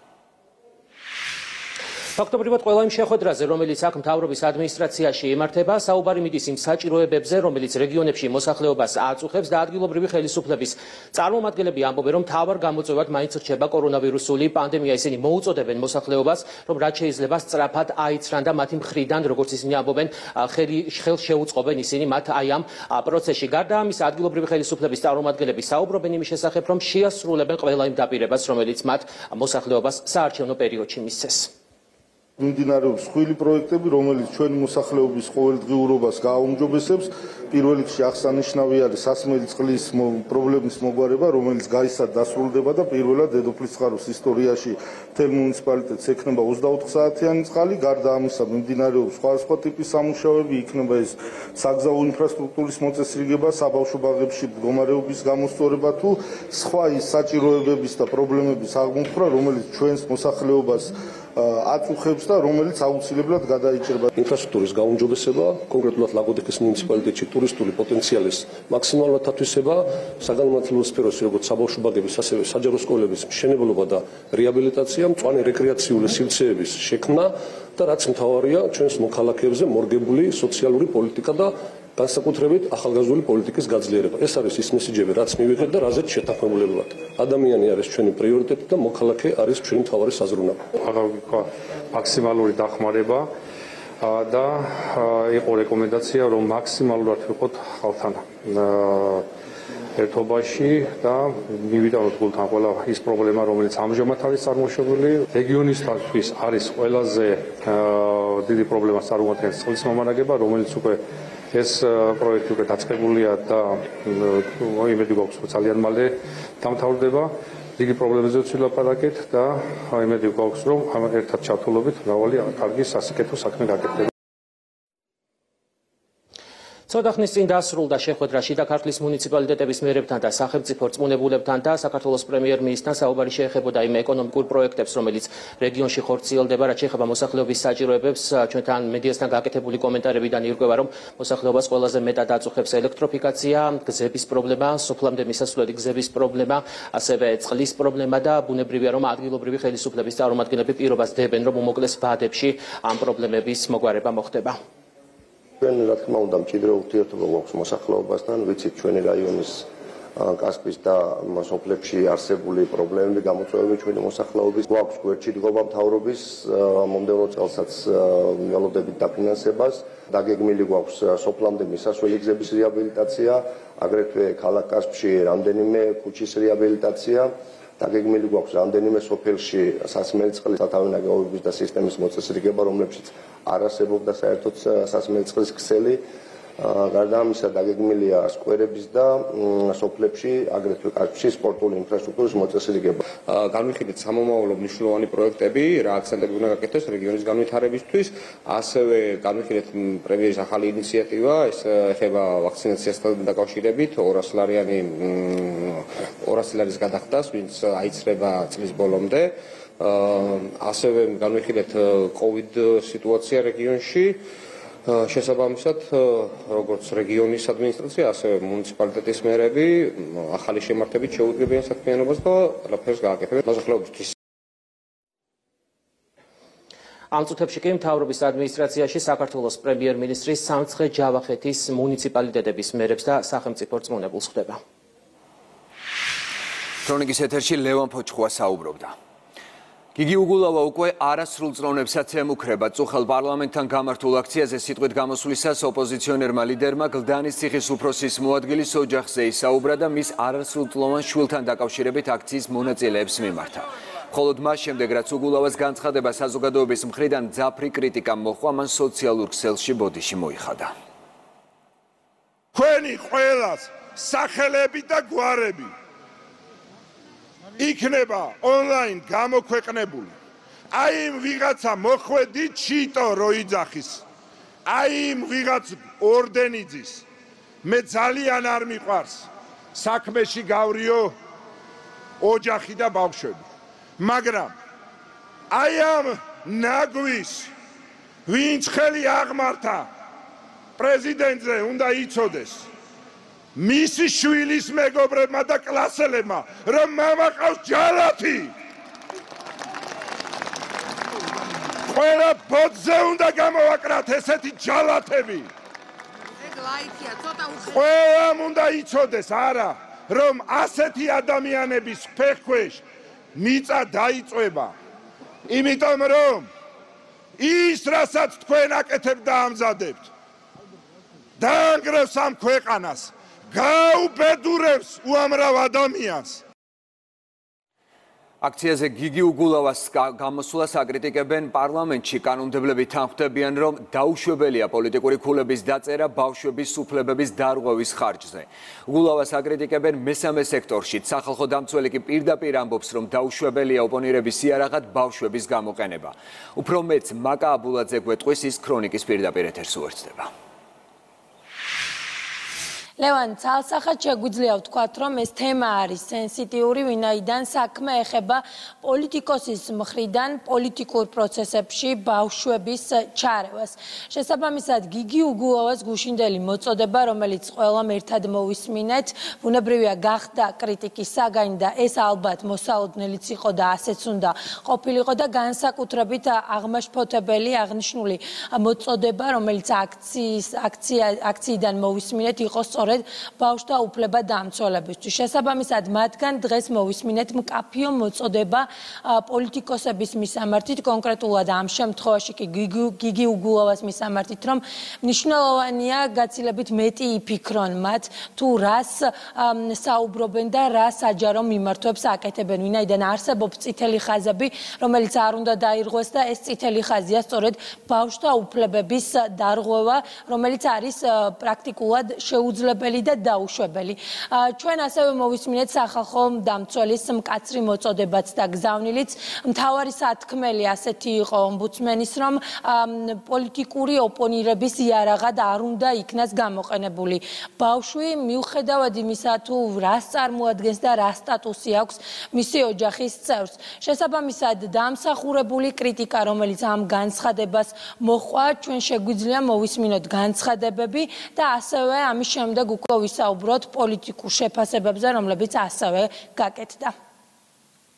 ფაქტობრივად ყველა იმ შეხვედრაზე, რომელიც აქ მთავრობის ადმინისტრაციაში იმართება, საუბარი მიდის იმ საჭიროებებზე, რომელიც რეგიონებში მოსახლეობას აწუხებს და ადგილობრივი ხელისუფლების წარმომადგენლები ამბობენ, რომ თავარ გამოწვევად მაინც რჩება კორონავირუსული პანდემია, ისინი მოუწოდებენ მოსახლეობას, რომ რაც შეიძლება სწრაფად აიცრან და მათი მხრიდან, როგორც ისინი ამბობენ, ხელი ხელ შეუწყობენ ისინი მათ აი ამ პროცესში. გარდა ამისა, ადგილობრივი ხელისუფლების წარმომადგენლები საუბრობენ იმის შესახებ, რომ შეასრულებენ ყველა იმ დაპირებას, რომელიც მათ მოსახლეობას საარჩევნო პერიოდში მისცეს. მიმდინარეობს ხვილი პროექტები, რომელიც ჩვენი მოსახლეობის ყოველდღიურობას გააუმჯობესებს. პირველ რიგში აღსანიშნავი არის სასმელი წყლის პრობლემის მოგვარება, რომელიც გაისად დასრულდება და პირველად დედოფლის ხაროს ისტორიაში თელ მუნიციპალიტეტს ექნება 24 საათიანი წყალი. გარდა ამისა, მიმდინარეობს სხვადასხვა ტიპის სამუშაოები, იქნება ეს საგზაო ინფრასტრუქტურის მოწესრიგება, საბავშვო ბაღებში მდგომარეობის გამოსწორება თუ სხვა ის საჭიროებების და პრობლემების აღმოფხვრა, რომელიც ჩვენს მოსახლეობას აწუხებს და რომელიც აუცილებლად გადაიჭრება ინფრასტრუქტურის გაუმჯობესება, კონკრეტულად ლაგოდეხის მუნიციპალიტეტში ტურისტული პოტენციალის მაქსიმალურად თათვისება, საგანმანათლებლო სფეროში როგორც საბავშვო ბაღების, ასევე საჯარო სკოლების მშენებლობა და რეაბილიტაცია, მწვანე რეკრეაციული სივრცეების შექმნა და რაც მთავარია, ჩვენს მოქალაქეებზე მორგებული სოციალური პოლიტიკა და განსაკუთრებით ახალგაზრდული პოლიტიკის გაძლიერება. ეს არის ის მესიჯები, რაც მივიღეთ და რაზეც შეთანხმებულებულად. ადამიანი არის ჩვენი პრიორიტეტი და მოქალაქე არის ჩვენი მთავარი საზრუნავი. აღარგიქვა მაქსიმალური დახმარება და იყო რეკომენდაცია, რომ მაქსიმალურად ვიყოთ ხალხთან ერთობაში და მივიდაოთ გულთან ყველა ის პრობლემა, რომელიც ამჟამად არის წარმოშობილი. რეგიონისთვის არის ყველაზე დიდი პრობლემა წარმოადგენს წყლის მომარაგება, რომელიც უკვე ეს პროექტი უკვე დაწყებულია და იმედი გვაქვს რომ ძალიან მალე დამთავრდება. იგი პრობლემებზეც ვილაპარაკეთ და იმედი გვაქვს რომ ამ ერთად ჩართულობით მრავალი კარგი სასიკეთო საქმე გაკეთდება. ცოტა ხნის წინ დასრულდა შეხვედრა შიდა ქართლის მუნიციპალიტეტების მერებთან და სახელმწიფო რწმუნებულებთან და საქართველოს პრემიერ-მინისტრთან საუბარი შეეხებოდა იმ ეკონომიკურ პროექტებს, რომელიც რეგიონში ხორციელდება, რაც შეეხება მოსახლეობის საჭიროებებს. ჩვენთან მედიასთან გაკეთებული კომენტარებიდან ირკვევა, რომ მოსახლეობას ყველაზე მეტად აწუხებს ელექტროფიკაცია, გზების პრობლემა, სოფლამდე მისასვლელი გზების პრობლემა, ასევე წყლის პრობლემა და ბუნებრივია, რომ ადგილობრივი ხელისუფლების წარმომადგენლები პირობას დებენ, რომ უმოკლეს ვადებში ამ პრობლემების მოგვარება მოხდება. ჩვენ რა თქმა უნდა მჭიდრო ურთიერთობა გვაქვს მოსახლეობასთან, ვიცით ჩვენი რაიონის კასპის და სოფლებში არსებული პრობლემები გამოწვევები ჩვენი მოსახლეობის. გვაქვს გვერდში დგომა მთავრობის მომდევნო წელსაც ველოდებით დაფინანსებას. დაგეგმილი გვაქვს სოფლამდე მისასვლელი გზების რეაბილიტაცია აგრეთვე ქალაქ კასპში რამდენიმე ქუჩის რეაბილიტაცია დაგეგმილი გვაქვს რამდენიმე სოფელში სასმელი წყლის სათავე ნაგებობების და სისტემის მოწესრიგება რომლებშიც არ არსებობდა საერთოდ სასმელი წყლის ქსელი გარდა ამისა დაგეგმილია სკვერების და სოფლებში აგრეთვე კარში სპორტული ინფრასტრუქტურის მოწესრიგება. განვიხილეთ სამომავლო მნიშვნელოვანი პროექტები, რა აქცენტები უნდა გაკეთდეს რეგიონის განვითარებისთვის, ასევე განვიხილეთ პრემიერის ახალი ინიციატივა, ეს ეხება ვაქცინაციასთან დაკავშირებით 200 ლარიანი 200 ლარის გადახდას, ვინც აიცრება წლის ბოლომდე. ასევე განვიხილეთ COVID სიტუაცია რეგიონში. შესაბამისად როგორც რეგიონის ადმინისტრაცია ასევე მუნიციპალიტეტის მერები ახალი შემართებით შეუძლებიან საქმიანობას და ყველაფერს გააკეთებენ მოსახლეობისთვის ამ წუთებში კი მთავრობის ადმინისტრაციაში საქართველოს პრემიერ-მინისტრის სამცხე ჯავახეთის მუნიციპალიტეტების მერებს და სახელმწიფო რწმუნებულს ხდება. ქრონიკის ეთერში ლევან ფოჩხუა საუბრობდა. გიგი უგულავა უკვე არასრულ წრონებსაც ემუქრება. წუხელ პარლამენტთან გამართულ აქციაზე სიტყვით გამოსვლისას ოპოზიციონერმა ლიდერმა გლდანის ციხის უფროსის მოადგილის ოჯახზე ისაუბრა და მის არასრულ წლოვან შვილთან დაკავშირებით აქციის მონაწილეებს მიმართა. მხოლოდ მას შემდეგ რაც უგულავას განცხადება საზოგადოების მხრიდან ძაფრი კრიტიკა მოჰყვა, მან სოციალურ ქსელში ბოდიში მოიხადა. თქვენი ყველას სახელები და გვარები იქნება ონლაინ გამოქვეყნებული. აი იმ ვიღაცა მოხვედი ჩიტო როიძახის. აი იმ ვიღაც ორდენიძის. მე ძალიან არ მიყვარს საქმეში გავრიო ოჯახი და ბავშვები მაგრამ აი ამ ნაგვის ვინც ხელი აღმართა პრეზიდენტზე უნდა იცოდეს მისი შვილის მეგობრებმა და კლასელებმა, რომ мама ყავს ჯალათი. ყველა ბოძზე უნდა გამოვაკრათ ესეთი ჯალათები. ეგ ლაიქია, ცოტა უხე. ყველამ უნდა იცოდეს, არა, რომ ასეთი ადამიანების ფეხქვეშ მიწა დაიწובה. იმიტომ რომ ის რასაც თქვენ აკეთებთ და ამზადებთ დაანგრევს ამ ქვეყანას გაუბედურებს უამრავ ადამიანს. აქციაზე გიგი უგულავას გამოსვლას აკრიტიკებენ პარლამენტში. კანონმდებლები თანხმდებიან რომ დაუშვებელია პოლიტიკური ქულების დაწერა ბავშვების უფლებების დარღვევის ხარჯზე. უგულავას აკრიტიკებენ მესამე სექტორში სახალხო დამცველი კი პირდაპირ ამბობს რომ დაუშვებელია ოპონირების იარაღად ბავშვების გამოყენება. უფრო მეც მაკა აბულაძე გვეტყვის ის ქრონიკის პირდაპირ ეთერს უერთდება ლევან ცალსახად შეგვიძლია ვთქვათ, რომ ეს თემა არის სენსიტიური, ვინაიდან საქმე ეხება პოლიტიკოსის მხრიდან პოლიტიკურ პროცესებში ბავშვების ჩარევას. შესაბამისად, გიგი უგულავას გუშინდელი მოწოდება, რომელიც ყველამ ერთად მოვისმინეთ, ბუნებრივია გახდა კრიტიკის საგანი და ეს ალბათ მოსალოდნელიც იყო და ასეც უნდა ყოფილიყო და განსაკუთრებით აღმაშფოთებელი აღნიშნული მოწოდება, რომელიც აქციის აქცია აქციიდან მოვისმინეთ, იყო სწორედ ბავშვთა უფლება დამცველებისთვის. შესაბამისად, მათგან დღეს მოვისმინეთ მკაფიო მოწოდება პოლიტიკოსების მისამართით, კონკრეტულად ამ შემთხვევაში კი გიგი უგულავას მისამართით, რომ მნიშვნელოვანია გაცილებით მეტი იფიქრონ მათ თუ რას საუბრობენ და რა საჯარო მიმართვებს აკეთებენ. ვინაიდან არსებობს წითელი ხაზები, რომელიც არ უნდა დაირღვეს და ეს წითელი ხაზია სწორედ ბავშვთა უფლებების დარღვევა, რომელიც არის პრაქტიკულად შეუძლებელი შეუძლებელი და დაუშვებელი. ჩვენ ასევე მოვისმინეთ სახალხო დამცველის მკაცრი მოწოდებაც და გზავნილიც. მთავარი სათქმელი ასეთი იყო ომბუდსმენის, რომ პოლიტიკური ოპონირების იარაღად არ უნდა იქნას გამოყენებული. ბავშვი მიუხედავად იმისა, თუ რას წარმოადგენს და რა სტატუსი აქვს მისი ოჯახის წევრს. შესაბამისად, დამსახურებული კრიტიკა, რომელიც ამ განცხადებას მოყვა, ჩვენ შეგვიძლია მოვისმინოთ განცხადებები და ასევე ამის შემდეგ შემდეგ უკვე ვისაუბროთ პოლიტიკურ შეფასებებზე, რომლებიც ასევე გაკეთდა.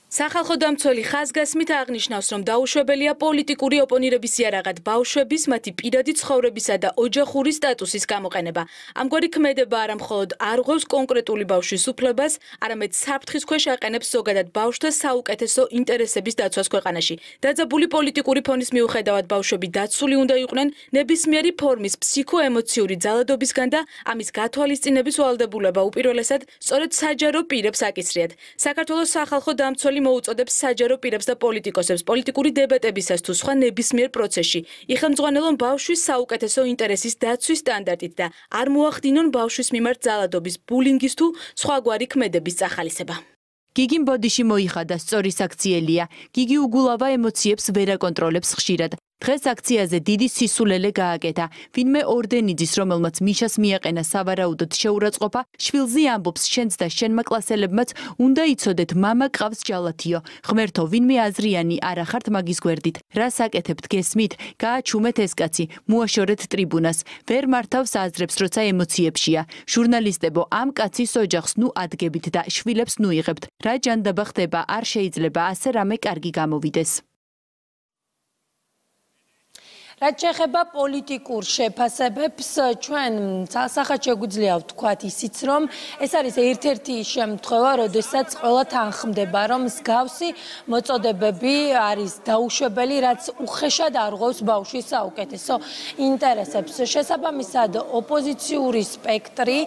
სახალხო დამცველი ხაზგასმით აღნიშნავს, რომ დაუშვებელია პოლიტიკური ოპონირების იარაღად ბავშვების, მათი პირადი ცხოვრებისა და ოჯახური სტატუსის გამოყენება. ამგვარი ქმედება არა მხოლოდ არ ღვევს კონკრეტული ბავშვის უფლებას, არამედ საფრთხის ქვეშ აყენებს ზოგადად ბავშვთა საუკეთესო ინტერესების დაცვას ქვეყანაში. დაძაბული პოლიტიკური ფონის მიუხედავად ბავშვები დაცული უნდა იყვნენ ნებისმიერი ფორმის ფსიქოემოციური ძალადობისგან და ამის გათვალისწინების ვალდებულება უპირველესად სწორედ საჯარო პირებს აკისრიათ. საქართველოს სახალხო დამცველი მმართველი მოუწოდებს საჯარო პირებს და პოლიტიკოსებს პოლიტიკური დებატებისას თუ სხვა ნებისმიერ პროცესში იხელმძღვანელონ ბავშვის საუკეთესო ინტერესის დაცვის სტანდარტით და არ მოახდინონ ბავშვის მიმართ ძალადობის, ბულინგის თუ სხვაგვარი ქმედების წახალისება. გიგიმ ბოდიში მოიხადა სწორი საქციელია. გიგი უგულავა ემოციებს ვერ აკონტროლებს ხშირად. დღეს აქციაზე დიდი სისულელე გააკეთა. ვინმე ორდენიძის, რომელმაც მიშას მიაყენა სავარაუდოდ შეურაცხყოფა, შვილზე ამბობს შენც და შენმა კლასელებმაც უნდა იცოდეთ, мама ყავს ჯალათიო. ღმერთო, ვინმე აზრიანი არ ახართ მაგის გვერდით. რა საკეთებთ გესმით? გააჩუმეთ ეს კაცი, მოაშორეთ ტრიბუნას. ვერ მართავს აზრებს, როცა ემოციებშია. ჟურნალისტებო, ამ კაცის ოჯახს ნუ ადგებით და შვილებს ნუ იღებთ. რა ჯანდაბა ხდება, არ შეიძლება ასე რამე კარგი გამოვიდეს. რაც შეეხება პოლიტიკურ შეფასებებს, ჩვენ სასახად შეგვიძლია ვთქვათ ისიც, რომ ეს არის ერთ-ერთი შემთხვევა, როდესაც ყველა თანხმდება, რომ მსგავსი მოწოდებები არის დაუშვებელი, რაც უხეშად არღვევს ბავშვის საუკეთესო ინტერესებს. შესაბამისად, ოპოზიციური სპექტრი,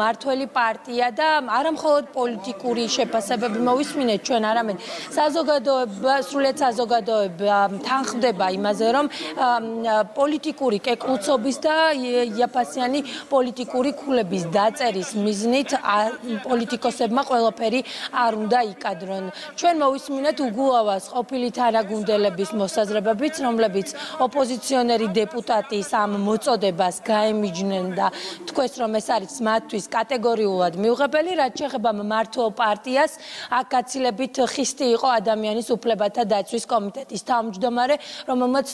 მართველი პარტია და არამხოლოდ პოლიტიკური შეფასებები მოვისმინეთ ჩვენ, არამედ საზოგადოება, სრულიად საზოგადოება თანხმდება იმაზე, რომ პოლიტიკური კეკლუცობის და იაფასიანი პოლიტიკური ქულების დაწერის მიზნით პოლიტიკოსებმა ყველაფერი არ უნდა იკადრონ. ჩვენ მოვისმინეთ უგულავას ყოფილი თანაგუნდელების მოსაზრებებით, რომლებიც ოპოზიციონერი დეპუტატის ამ მოწოდებას გაემიჯნენ და თქვეს რომ ეს არის მათთვის კატეგორიულად მიუღებელი, რაც შეეხება მმართველ პარტიას, აქ გაცილებით ხისტი იყო ადამიანის უფლებათა დაცვის კომიტეტის თავმჯდომარე, რომელმაც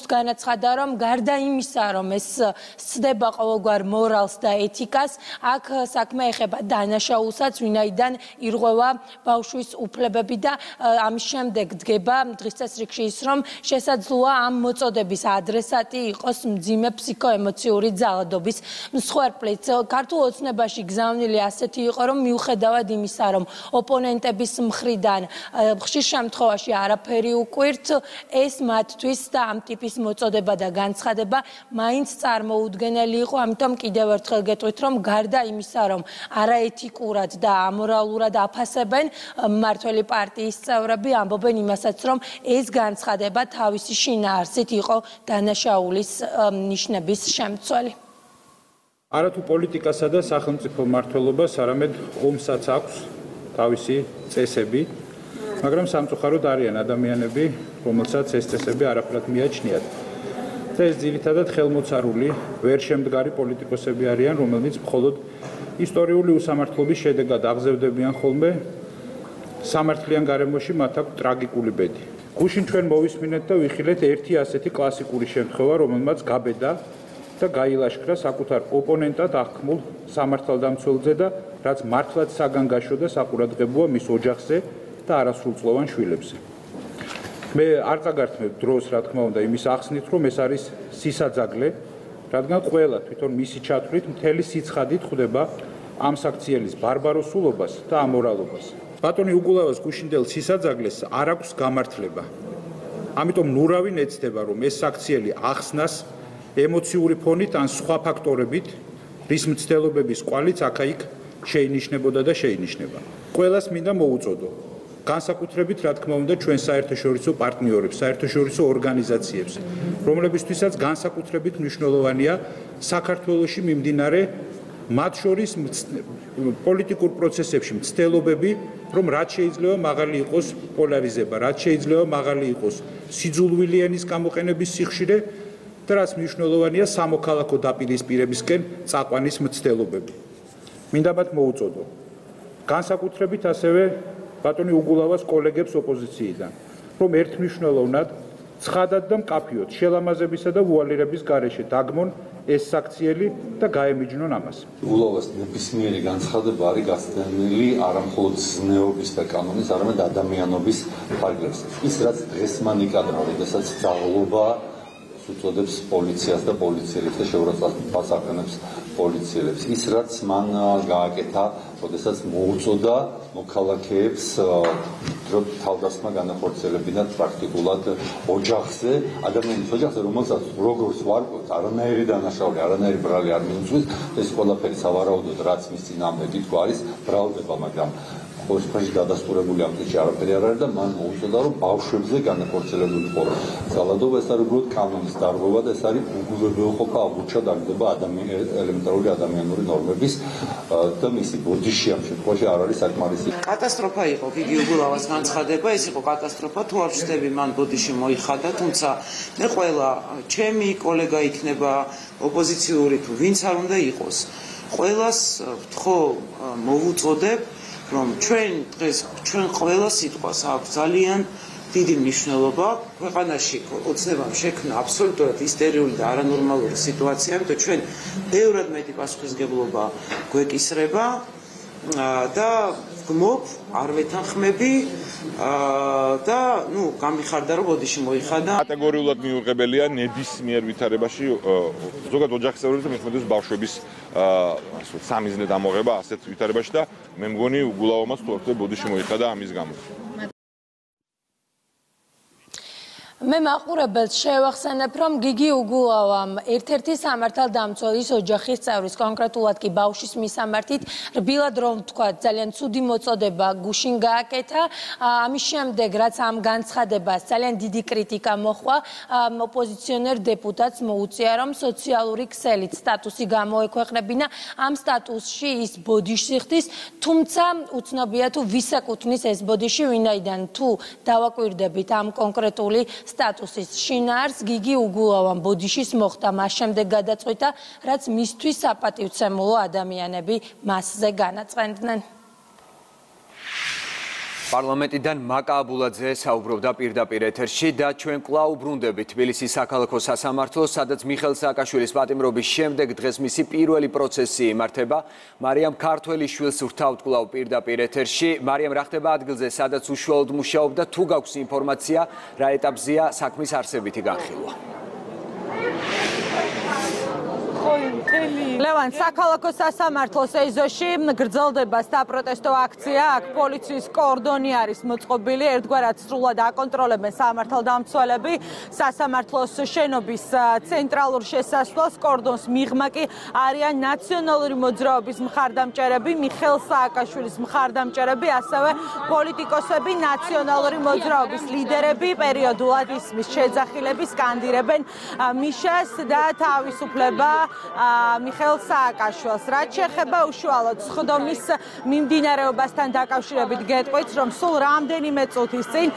განაცხადა, რომ გარდა იმისა, რომ ეს სცდება ყოველგვარ მორალს და ეთიკას, აქ საქმე ეხება დანაშაულსაც, ვინაიდან ირღვევა ბავშვის უფლებები და ამის შემდეგ დგება დღის წესრიგში ის, რომ შესაძლოა ამ მოწოდების ადრესატი იყოს მძიმე ფსიქოემოციური ძალადობის მსხვერპლიც. ქართულ ოცნებაში გზავნილი ასეთი იყო, რომ მიუხედავად იმისა, რომ ოპონენტების მხრიდან ხშირ შემთხვევაში არაფერი უკვირთ, ეს მათთვის და ამ ტიპის მოწოდება და განცხადება მაინც წარმოუდგენელი იყო, ამიტომ კიდევ ერთხელ გეტყვით, რომ გარდა იმისა, რომ არაეთიკურად და ამორალურად აფასებენ მმართველი პარტიის წევრები, ამბობენ იმასაც, რომ ეს განცხადება თავისი შინაარსით იყო დანაშაულის ნიშნების შემცველი. არათუ პოლიტიკასა და სახელმწიფო მართლობას, არამედ ომსაც აქვს თავისი წესები, მაგრამ სამწუხაროდ არიან ადამიანები, რომელსაც ეს წესები არაფრად მიაჩნიათ. ეს ძირითადად ხელმოწარული, ვერ შემდგარი პოლიტიკოსები არიან, რომლებიც მხოლოდ ისტორიული უსამართლობის შედეგად აღზევდებიან ხოლმე სამართლიან გარემოში მათ აქვს ტრაგიკული ბედი. გუშინ ჩვენ მოვისმინეთ და ვიხილეთ ერთი ასეთი კლასიკური შემთხვევა, რომელმაც გაბედა და გაილაშქრა საკუთარ ოპონენტად აღქმულ სამართალდამცველზე და რაც მართლაც საგანგაშო და საყურადღებოა მის ოჯახზე და არასრულწლოვან შვილებზე. მე არ წაგართმევ დროს, რა თქმა უნდა, იმის ახსნით, რომ ეს არის სისაძაგლე, რადგან ყველა თვითონ მისი ჩათვლით მთელი სიცხადით ხვდება ამ საქციელის ბარბაროსულობას და ამორალობას. ბატონი უგულავას გუშინდელ სისაძაგლეს არ აქვს გამართლება. ამიტომ ნურავი ეცდება, რომ ეს საქციელი ახსნას ემოციური ფონით ან სხვა ფაქტორებით, რის მცდელობების კვალიც აქა-იქ შეინიშნებოდა და შეინიშნება. ყველას მინდა მოუწოდო, განსაკუთრებით რა თქმა უნდა ჩვენ საერთაშორისო პარტნიორებს, საერთაშორისო ორგანიზაციებს, რომლებისთვისაც განსაკუთრებით მნიშვნელოვანია საქართველოსში მიმდინარე მათ შორის პოლიტიკურ პროცესებში მცდელობები, რომ რაც შეიძლება მაღალი იყოს პოლარიზება, რაც შეიძლება მაღალი იყოს სიძულვილიანის გამოყენების სიხშირე და რაც მნიშვნელოვანია სამოქალაქო დაპირისპირებისკენ წაყვანის მცდელობები. მინდა მათ მოუწოდო. განსაკუთრებით ასევე ბატონი უგულავას კოლეგებს ოპოზიციიდან, რომ ერთმნიშვნელოვნად ცხადად და მკაფიოდ შელამაზებისა და უალირების გარეშე დაგმონ ეს საქციელი და გაემიჯნონ ამას. უგულავას ნებისმიერი განცხადება არის გასცდენილი არამხოლოდ ზნეობის და კანონის, არამედ ადამიანობის ფარგლებში. ის რაც დღეს მან იკადრა, როდესაც ძალობა უწოდებს პოლიციას და პოლიციელებს და შეურაცხყოფას აყენებს პოლიციელებს. ის რაც მან გააკეთა, როდესაც მოუწოდა მოქალაქეებს რომ თავდასხმა განახორციელებინათ პრაქტიკულად ოჯახზე, ადამიანის ოჯახზე, რომელსაც როგორც ვარკვევთ, არანაირი დანაშაული, არანაირი ბრალი არ მიუძღვის, ეს ყველაფერი სავარაუდოდ რაც მის წინამდე თქო არის ბრალდება, მაგრამ ყოველთვის დადასტურებული ამ წუთში არაფერი არ არის და მან მოუწოდა რომ ბავშვებზე განახორციელებული ყო ძალადობა ეს არის უბრალოდ კანონის დარღვევა და ეს არის უგულებელყოფა აღუჩა დაგდება ადამიანი ელემენტარული ადამიანური ნორმების და მისი ბოდიში ამ შემთხვევაში არ არის საკმარისი. კატასტროფა იყო გიგი უგულავას განცხადება ეს იყო კატასტროფა თუ არ ვშტები მან ბოდიში მოიხადა თუმცა მე ყველა ჩემი კოლეგა იქნება ოპოზიციური თუ ვინც არ უნდა იყოს ყველას ხო მოვუწოდებ რომ ჩვენ დღეს ჩვენ ყველა სიტყვას აქვს ძალიან დიდი მნიშვნელობა ქვეყანაში. ოცნებამ შექმნა აბსოლუტურად ისტერიული და არანორმალური სიტუაცია, ამიტომ ჩვენ ბევრად მეტი პასუხისგებლობა გვეკისრება და გმობ არ ვეთანხმები და ნუ გამიხარდა რომ ბოდიში მოიხადა. კატეგორიულად მიუღებელია ნებისმიერ ვითარებაში ზოგადად ოჯახის წევრების და მეხმედების ბავშვების ასე სამიზნე დამოღება ასეთ ვითარებაში და მე მგონი უგულავომაც თუ არ ბოდიში მოიხადა ამის გამო მე მაყურებელს შევახსენებ, რომ გიგი უგულავამ. ერთ-ერთი სამართალდამცველის ოჯახის წევრის, კონკრეტულად კი ბავშვის მისამართით, რბილად რომ თქვა, ძალიან ცუდი მოწოდება გუშინ გააკეთა. ამის შემდეგ, რაც ამ განცხადებას ძალიან დიდი კრიტიკა მოხვა, ოპოზიციონერ დეპუტატს მოუწია, რომ სოციალური ქსელით სტატუსი გამოექვეყნებინა. ამ სტატუსში ის ბოდიში ხდის, თუმცა უცნობია თუ ვის ეკუთვნის ეს ბოდიში, ვინაიდან თუ დავაკვირდებით ამ კონკრეტული სტატუსის შინაარს გიგი უგულავამ ბოდიშის მოხდა მას შემდეგ გადაწყვიტა რაც მისთვის საპატივცემულო ადამიანები მასზე განაწყენდნენ პარლამენტიდან მაკა აბულაძე საუბრობდა პირდაპირ ეთერში და ჩვენ კვლავ უბრუნდებით თბილისის საქალაქო სასამართლოს, სადაც მიხელ სააკაშვილის პატიმრობის შემდეგ დღეს მისი პირველი პროცესი იმართება. მარიამ ქართველიშვილს ვრთავთ კვლავ პირდაპირ ეთერში. მარიამ რა ხდება ადგილზე, სადაც უშუალოდ მუშაობდა, თუ გაქვს ინფორმაცია რა ეტაპზეა საქმის არსებითი განხილვა? ლევან საქალაქო სასამართლოს ეზოში გრძელდება საპროტესტო აქცია. აქ პოლიციის კორდონი არის მოწყობილი. ერთგვარად სრულად აკონტროლებენ სამართალდამცველები სასამართლოს შენობის ცენტრალურ შესასვლელს კორდონს მიღმა კი არიან ნაციონალური მოძრაობის მხარდამჭერები. მიხელ სააკაშვილის მხარდამჭერები ასევე პოლიტიკოსები ნაციონალური მოძრაობის ლიდერები. პერიოდულად ისმის შეძახილები სკანდირებენ მიშას და თავისუფლება მიხელ სააკაშვილს. რაც შეეხება უშუალოდ სხდომის მიმდინარეობასთან დაკავშირებით გეტყვით, რომ სულ რამდენიმე წუთის წინ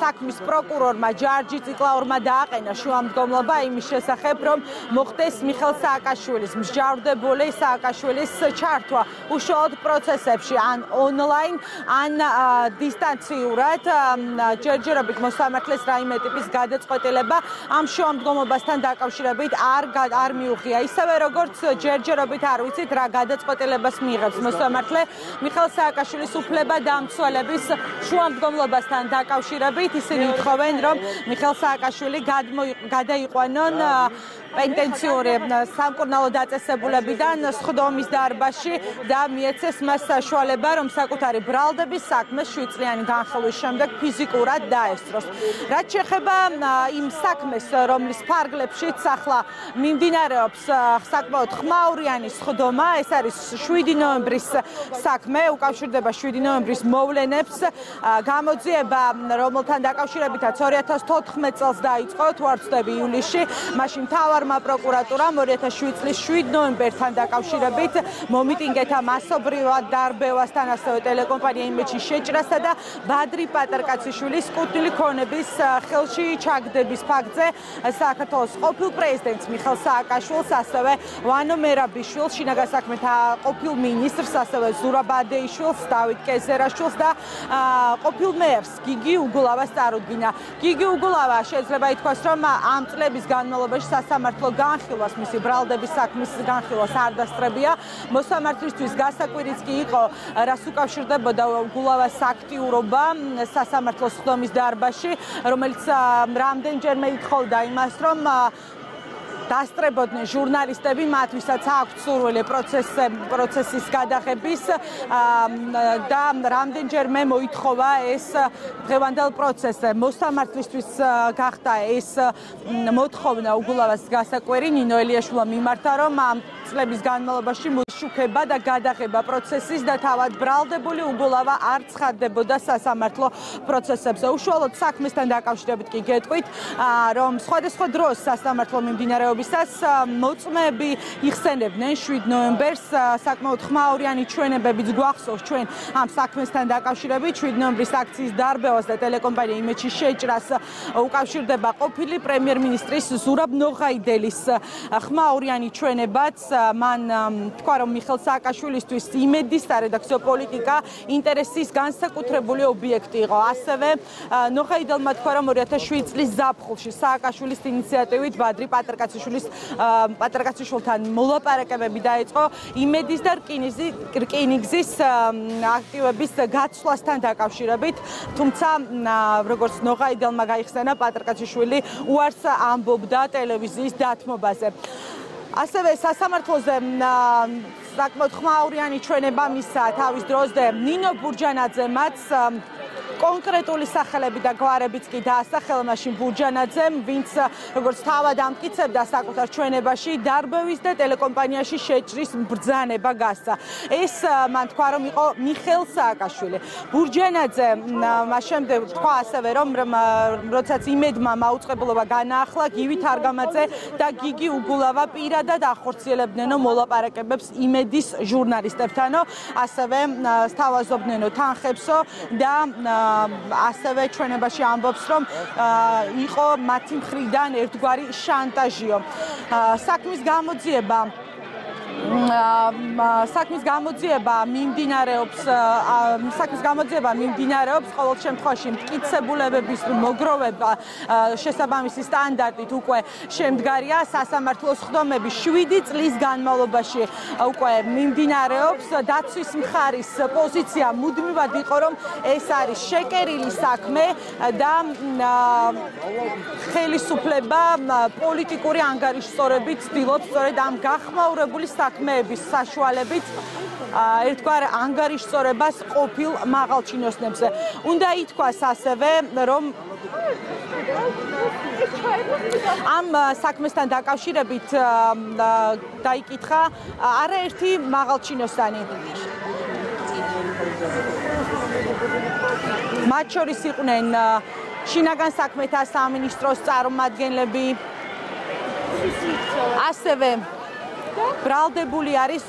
საქმის პროკურორმა ჯარჯი ციკლაურმა დააყენა შუამდგომლობა იმის შესახებ, რომ მოხდეს მიხელ სააკაშვილის მსჯავრდებული სააკაშვილის ჩართვა უშუალოდ პროცესებში, ან ონლაინ, ან დისტანციურად ჯერჯერობით მოსამართლეს რაიმე ტიპის გადაწყვეტილება ამ შუამდგომლობასთან დაკავშირებით არ არ მიუღია ხალხია. ისევე როგორც ჯერჯერობით არ ვიცით რა გადაწყვეტილებას მიიღებს მოსამართლე მიხელ სააკაშვილის უფლება დამცველების შუამდგომლობასთან დაკავშირებით ისინი უთხოვენ რომ მიხელ სააკაშვილი გადაიყვანონ პენტენციური სამკურნალო დაწესებულებიდან სხდომის დარბაზში და მიეცეს მას საშუალება რომ საკუთარი ბრალდების საქმეს შვიდწლიანი განხილვის შემდეგ ფიზიკურად დაესწროს. რაც შეეხება იმ საქმეს რომლის ფარგლებშიც ახლა მიმდინარეობს საკმაოდ ხმაურიანი სხდომა, ეს არის 7 ნოემბრის საქმე, უკავშირდება 7 ნოემბრის მოვლენებს. გამოძიება, რომელთან დაკავშირებითაც 2014 წელს დაიწყო, თუ არ ვწდები ივლისში, მაშინ თავარმა პროკურატურამ 2007 წლის 7 ნოემბერთან დაკავშირებით მომიტინგეთა მასობრივად დარბევასთან ასევე ტელეკომპანია იმეჩის შეჭრასა და ბადრი პატრკაციშვილის კუთვნილი ქონების ხელში ჩაგდების ფაქტზე საქართველოს ყოფილ პრეზიდენტს მიხელ სააკაშვილს ასევე ვანო მერაბიშვილს, შინაგან საქმეთა ყოფილ მინისტრს, ასევე ზურაბადეიშვილს, დავით კეზერაშვილს და ყოფილ მერს გიგი უგულავას წარუდგინა. გიგი უგულავა შეიძლება ითქვას, რომ ამ წლების განმავლობაში სასამართლო განხილვას, მისი ბრალდების საქმის განხილვას არ დასწრებია. მოსამართლისთვის გასაკვირიც კი იყო, რას უკავშირდებოდა უგულავას აქტიურობა სასამართლოს ხდომის დარბაზში, რომელიც რამდენჯერმე ითხოვდა იმას, რომ დასწრებოდნენ ჟურნალისტები, მათ ვისაც აქვთ სურვილი პროცესი პროცესის გადაღების და რამდენჯერმე მოითხოვა ეს დღევანდელ პროცესზე. მოსამართლისთვის გახდა ეს მოთხოვნა უგულავას გასაკვირი ნინო ელიაშვილმა მიმართა, რომ წლების განმავლობაში შუქება და გადაღება პროცესის და თავად ბრალდებული უგულავა არ ცხადდებოდა სასამართლო პროცესებზე. უშუალოდ საქმესთან დაკავშირებით კი გეტყვით, რომ სხვადასხვა დროს სასამართლო მიმდინარეობისას მოწმეები იხსენებდნენ 7 ნოემბერს. საკმაოდ ხმაურიანი ჩვენებებიც გვახსოვს ჩვენ ამ საქმესთან დაკავშირებით. 7 ნოემბრის აქციის დარბევას და ტელეკომპანია იმეჩის შეჭრას უკავშირდება ყოფილი პრემიერ-მინისტრის ზურაბ ნოღაიდელის ხმაურიანი ჩვენებაც მან თქვა რომ მიხელ სააკაშვილისთვის იმედის და რედაქციო პოლიტიკა ინტერესის განსაკუთრებული ობიექტი იყო. ასევე ნოხაიდელმა თქვა რომ 2007 წლის ზაფხულში სააკაშვილის ინიციატივით ბადრი პატრკაციშვილის პატრკაციშვილთან მოლაპარაკებები დაიწყო იმედის და რკინიგზის აქტივების გაცვლასთან დაკავშირებით. თუმცა როგორც ნოხაიდელმა გაიხსენა პატრკაციშვილი უარს ამბობდა ტელევიზიის დათმობაზე. ასევე სასამართლოზე საკმაოდ ხმაურიანი ჩვენება მისცა თავის დროზე ნინო ბურჯანაძე მათ კონკრეტული სახელები და გვარებიც კი დაასახელა მაშინ ბურჯანაძემ, ვინც როგორც თავად ამტკიცებდა საკუთარ ჩვენებაში დარბევის და ტელეკომპანიაში შეჭრის ბრძანება გასცა. ეს მან თქვა რომ იყო მიხელ სააკაშვილი. ბურჯანაძე მას შემდეგ თქვა ასევე რომ როდესაც იმედმა მაუწყებლობა განაახლა გივი თარგამაძე და გიგი უგულავა პირადად ახორციელებდნენო მოლაპარაკებებს იმედის ჟურნალისტებთანო, ასევე სთავაზობდნენო თანხებსო და ასევე ჩვენებაში ამბობს რომ იყო მათი მხრიდან ერთგვარი შანტაჟიო. საქმის გამოძიება საქმის გამოძიება მიმდინარეობს საქმის გამოძიება მიმდინარეობს ყოველ შემთხვევაში მტკიცებულებების მოგროვება შესაბამისი სტანდარტით უკვე შემდგარია სასამართლოს ხდომები 7 წლის განმავლობაში. უკვე მიმდინარეობს დაცვის მხარის პოზიცია. მუდმივად იყო რომ ეს არის შეკერილი საქმე და ხელისუფლება პოლიტიკური ანგარიშსწორებით ცდილობს სწორედ ამ გახმაურებული საქმეების საშუალებით ერთგვარ ანგარიშწორებას ყოფილ მაღალჩინოსნებზე. უნდა ითქვას ასევე, რომ ამ საქმესთან დაკავშირებით დაიკითხა არაერთი მაღალჩინოსანი. მათ შორის იყვნენ შინაგან საქმეთა სამინისტროს წარმომადგენლები ასევე ბრალდებული არის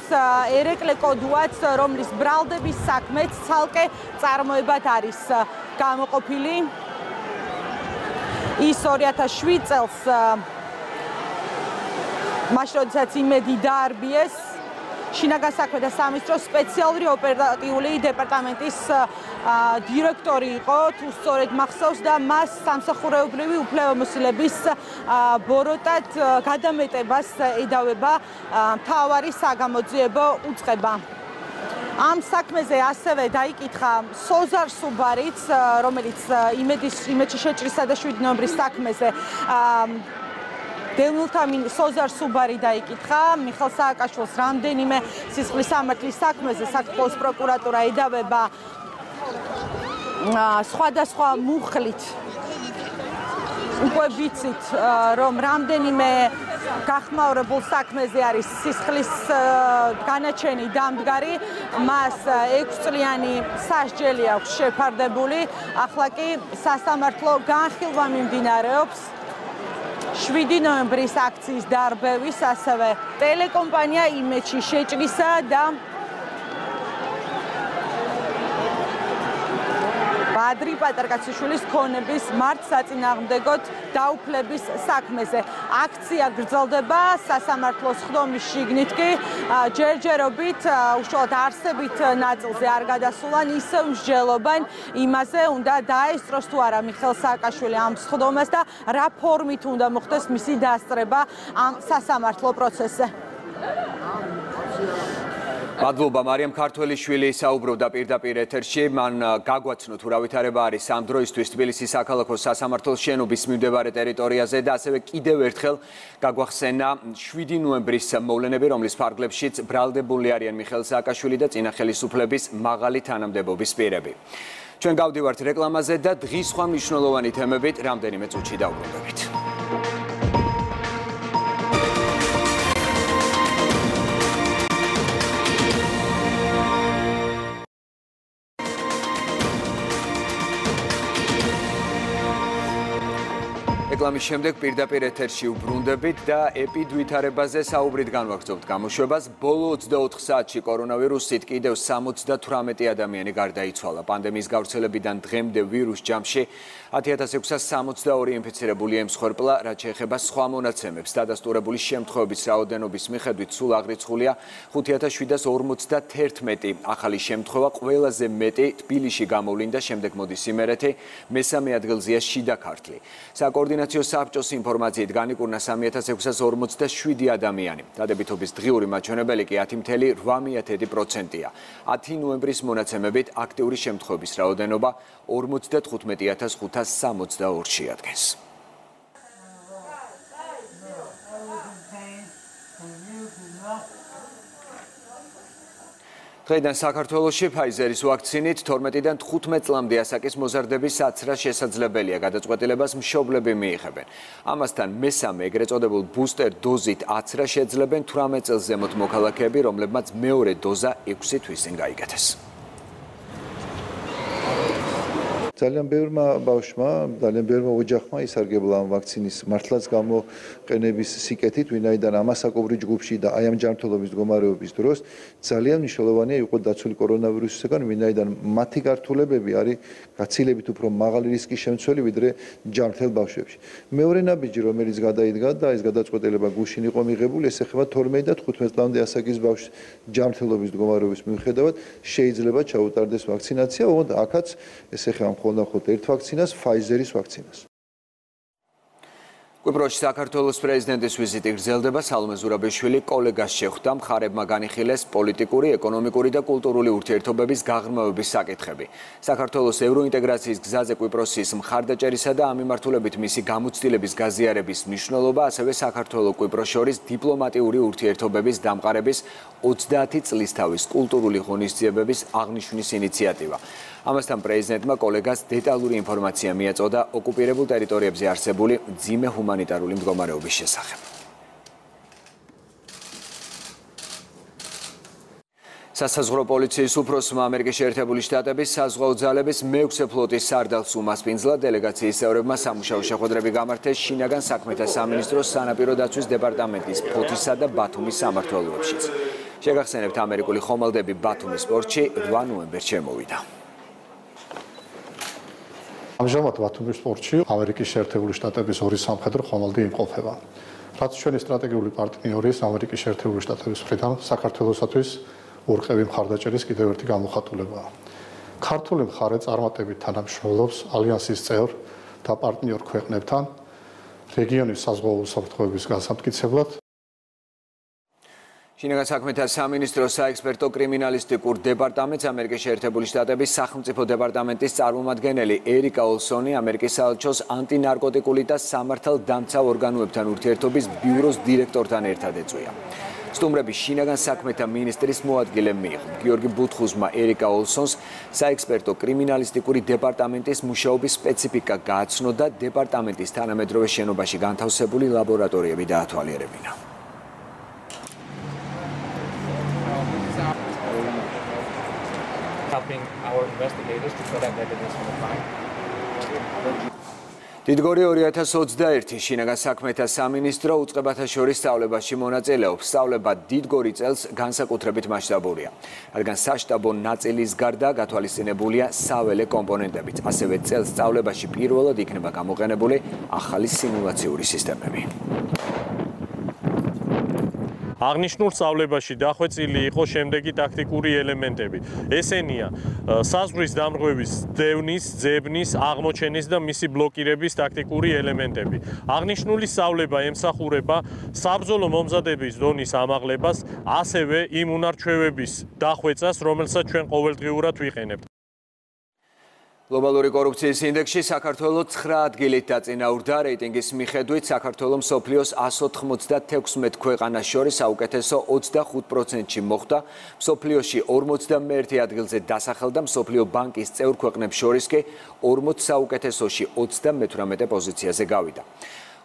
ერეკლე კოდუაც, რომლის ბრალდების საქმეც ცალკე წარმოებად არის გამოყოფილი. ის 2007 წელს მაშინ როდესაც იმედი დაარბიეს შინაგან საქმეთა სამინისტროს სპეციალური ოპერატიული დეპარტამენტის დირექტორი იყო თუ სწორედ მახსოვს და მას სამსახურეობრივი უფლებამოსილების ბოროტად გადამეტებას ედავება მთავარი საგამოძიებო უწყება. ამ საქმეზე ასევე დაიკითხა სოზარ სუბარიც რომელიც იმედის იმედში შეჭრისა და 7 ნოემბრის საქმეზე დევნილთამინ სოზარ სუბარი დაიკითხა. მიხელ სააკაშვილს რამდენიმე სისხლის სამართლის საქმეზე საქართველოს პროკურატურა ედავება სხვადასხვა მუხლით. უკვე ვიცით რომ რამდენიმე გახმაურებულ საქმეზე არის სისხლის განაჩენი დამდგარი. მას 6 წლიანი სასჯელი აქვს შეფარდებული. ახლა კი სასამართლო განხილვა მიმდინარეობს 7 ნოემბრის აქციის დარბევის, ასევე ტელეკომპანია იმეჩი შეჭრისა და ბადრი პატარკაციშვილის ქონების მართ საწინააღმდეგოდ დაუფლების საქმეზე. აქცია გრძელდება სასამართლოს ხდომის შიგნით კი ჯერჯერობით უშუალოდ არსებით ნაწილზე არ გადასულან ისევ მსჯელობენ იმაზე უნდა დაესწროს თუ არა მიხელ სააკაშვილი ამ ხდომას და რა ფორმით უნდა მოხდეს მისი დასწრება ამ სასამართლო პროცესზე. მადლობა მარიამ ქართველიშვილი საუბრობდა პირდაპირ ეთერში. მან გაგვაცნო თუ რა ვითარება არის ამ დროისთვის თბილისის საქალაქო სასამართლოს შენობის მიმდებარე ტერიტორიაზე და ასევე კიდევ ერთხელ გაგვახსენა 7 ნოემბრის მოვლენები რომლის ფარგლებშიც ბრალდებული არიან მიხელ სააკაშვილი და წინა ხელისუფლების მაღალი თანამდებობის პირები. ჩვენ გავდივართ რეკლამაზე და დღის სხვა მნიშვნელოვანი თემებით რამდენიმე წუთში დავბრუნდებით რეკლამის შემდეგ პირდაპირ ეთერში უბრუნდებით და ეპიდვითარებაზე საუბრით განვაგრძობთ გამოშვებას. ბოლო 24 საათში კორონავირუსით კიდევ 78 ადამიანი გარდაიცვალა. პანდემიის გავრცელებიდან დღემდე ვირუს ჯამში 10662 ინფიცირებული ემსხვერპლა, რაც შეეხება სხვა მონაცემებს. დადასტურებული შემთხვევების რაოდენობის მიხედვით სულ აღრიცხულია 5751 ახალი შემთხვევა, ყველაზე მეტი თბილისში გამოვლინდა, შემდეგ მოდის იმერეთი, მესამე ადგილზეა შიდა ქართლი. საკოორდინაციო საბჭოს ინფორმაციით განიკურნა 3647 ადამიანი. დადებითობის დღიური მაჩვენებელი კი 10.8%-ია. 10 ნოემბრის მონაცემებით აქტიური შემთხვევების რაოდენობა 55500 162-ში ადგენს. დღეიდან საქართველოში Pfizer-ის ვაქცინით 12-დან 15 წლამდე ასაკის მოზარდების აცრა შესაძლებელია. გადაწყვეტილებას მშობლები მიიღებენ. ამასთან მესამე ეგრეთ წოდებულ ბუსტერ დოზით აცრა შეძლებენ 18 წელს ზემოთ მოქალაქეები, რომლებმაც მეორე დოზა 6 თვისინ გაიგეთეს. ძალიან ბევრმა ბავშვმა, ძალიან ბევრმა ოჯახმა ისარგებლა ამ ვაქცინის მართლაც გამოყენების სიკეთით, ვინაიდან ამასაკობრი ჯგუფში და აი ამ ჯანმრთელობის მდგომარეობის დროს ძალიან მნიშვნელოვანია იყო დაცული კორონავირუსისგან, ვინაიდან მათი გართულებები არის გაცილებით უფრო მაღალი რისკის შემცველი ვიდრე ჯანმრთელ ბავშვებში. მეორე ნაბიჯი, რომელიც გადაიდგა და ეს გადაწყვეტილება გუშინ იყო მიღებული, ეს ეხება 12 და 15 წლამდე ასაკის ბავშვს ჯანმრთელობის მდგომარეობის მიუხედავად შეიძლება ჩაუტარდეს ვაქცინაცია, ოღონდ აქაც ეს ეხება ხოლმე ერთ ვაქცინას, Pfizer-ის ვაქცინას. კვიპროსში საქართველოს პრეზიდენტის ვიზიტი გრძელდება სალომე ზურაბიშვილი კოლეგას შეხვდა მხარებმა განიხილეს პოლიტიკური, ეკონომიკური და კულტურული ურთიერთობების გაღრმავების საკითხები. საქართველოს ევროინტეგრაციის გზაზე კვიპროსის მხარდაჭერისა და ამ მიმართულებით მისი გამოცდილების გაზიარების მნიშვნელობა, ასევე საქართველოს კვიპროს შორის დიპლომატიური ურთიერთობების დამყარების 30 წლის თავის კულტურული ღონისძიებების აღნიშვნის ინიციატივა. ამასთან პრეზიდენტმა კოლეგას დეტალური ინფორმაცია მიაწოდა ოკუპირებულ ტერიტორიებზე არსებული ძიმე ჰუმანიტარული მდგომარეობის შესახებ. სასაზღვრო პოლიციის უფროსმა ამერიკის შეერთებული შტატების საზღვაო ძალების მეექვსე ფლოტის სარდალს უმასპინძლა დელეგაციის წევრებმა სამუშაო შეხვედრები გამართეს შინაგან საქმეთა სამინისტროს სანაპირო დაცვის დეპარტამენტის ფოთისა და ბათუმის სამმართველოებშიც. შეგახსენებთ ამერიკული ხომალდები ბათუმის პორტში 8 ნოემბერში შემოვიდა. ამჟამად ბათუმის პორტში ამერიკის შეერთებული შტატების ორი სამხედრო ხომალდი იმყოფება. რაც ჩვენი სტრატეგიული პარტნიორის ამერიკის შეერთებული შტატების მხრიდან საქართველოსათვის ურყევი მხარდაჭერის კიდევ ერთი გამოხატულებაა. ქართული მხარე წარმატებით თანამშრომლობს ალიანსის წევრ და პარტნიორ ქვეყნებთან რეგიონის საზღვაო უსაფრთხოების განსამტკიცებლად შინაგან საქმეთა სამინისტროს საექსპერტო კრიმინალისტიკურ დეპარტამენტს ამერიკის შეერთებული შტატების სახელმწიფო დეპარტამენტის წარმომადგენელი ერიკა ოლსონი ამერიკის საელჩოს ანტინარკოტიკული და სამართალ დამცავ ორგანოებთან ურთიერთობის ბიუროს დირექტორთან ერთად ეწვია. სტუმრების შინაგან საქმეთა მინისტრის მოადგილე მიიღო. გიორგი ბუთხუზმა ერიკა ოლსონს საექსპერტო კრიმინალისტიკური დეპარტამენტის მუშაობის სპეციფიკა გააცნო და დეპარტამენტის თანამედროვე შენობაში განთავსებული ლაბორატორიები დაათვალიერებინა. Helping our investigators to collect evidence from the crime. დიდგორი 2021 შინაგან საქმეთა სამინისტრო უწყებათა შორის სწავლებაში მონაწილეობს. სწავლება დიდგორი წელს განსაკუთრებით მასშტაბურია. რადგან სასშტაბო ნაწილის გარდა გათვალისწინებულია საველე კომპონენტებიც. ასევე წელს სწავლებაში პირველად იქნება გამოყენებული ახალი სიმულაციური სისტემები. აღნიშნულ სწავლებაში დახვეწილი იყო შემდეგი ტაქტიკური ელემენტები. ესენია: საზღვრის დამრღვევის დევნის, ძებნის, აღმოჩენის და მისი ბლოკირების ტაქტიკური ელემენტები. აღნიშნული სწავლება ემსახურება საბრძოლო მომზადების დონის ამაღლებას, ასევე იმ უნარჩვევების დახვეწას, რომელსაც ჩვენ ყოველდღიურად ვიყენებთ. გლობალური კორუფციის ინდექსში საქართველოს 9 ადგილით დაწინაურდა. რეიტინგის მიხედვით საქართველოს სოფლიოს 196 ქვეყანას შორის საუკეთესო 25%-ში მოხვდა. სოფლიოში 41 ადგილზე დასახელდა. სოფლიო ბანკის წევრ ქვეყნებს შორის კი 40 საუკეთესოში 38 პოზიციაზე გავიდა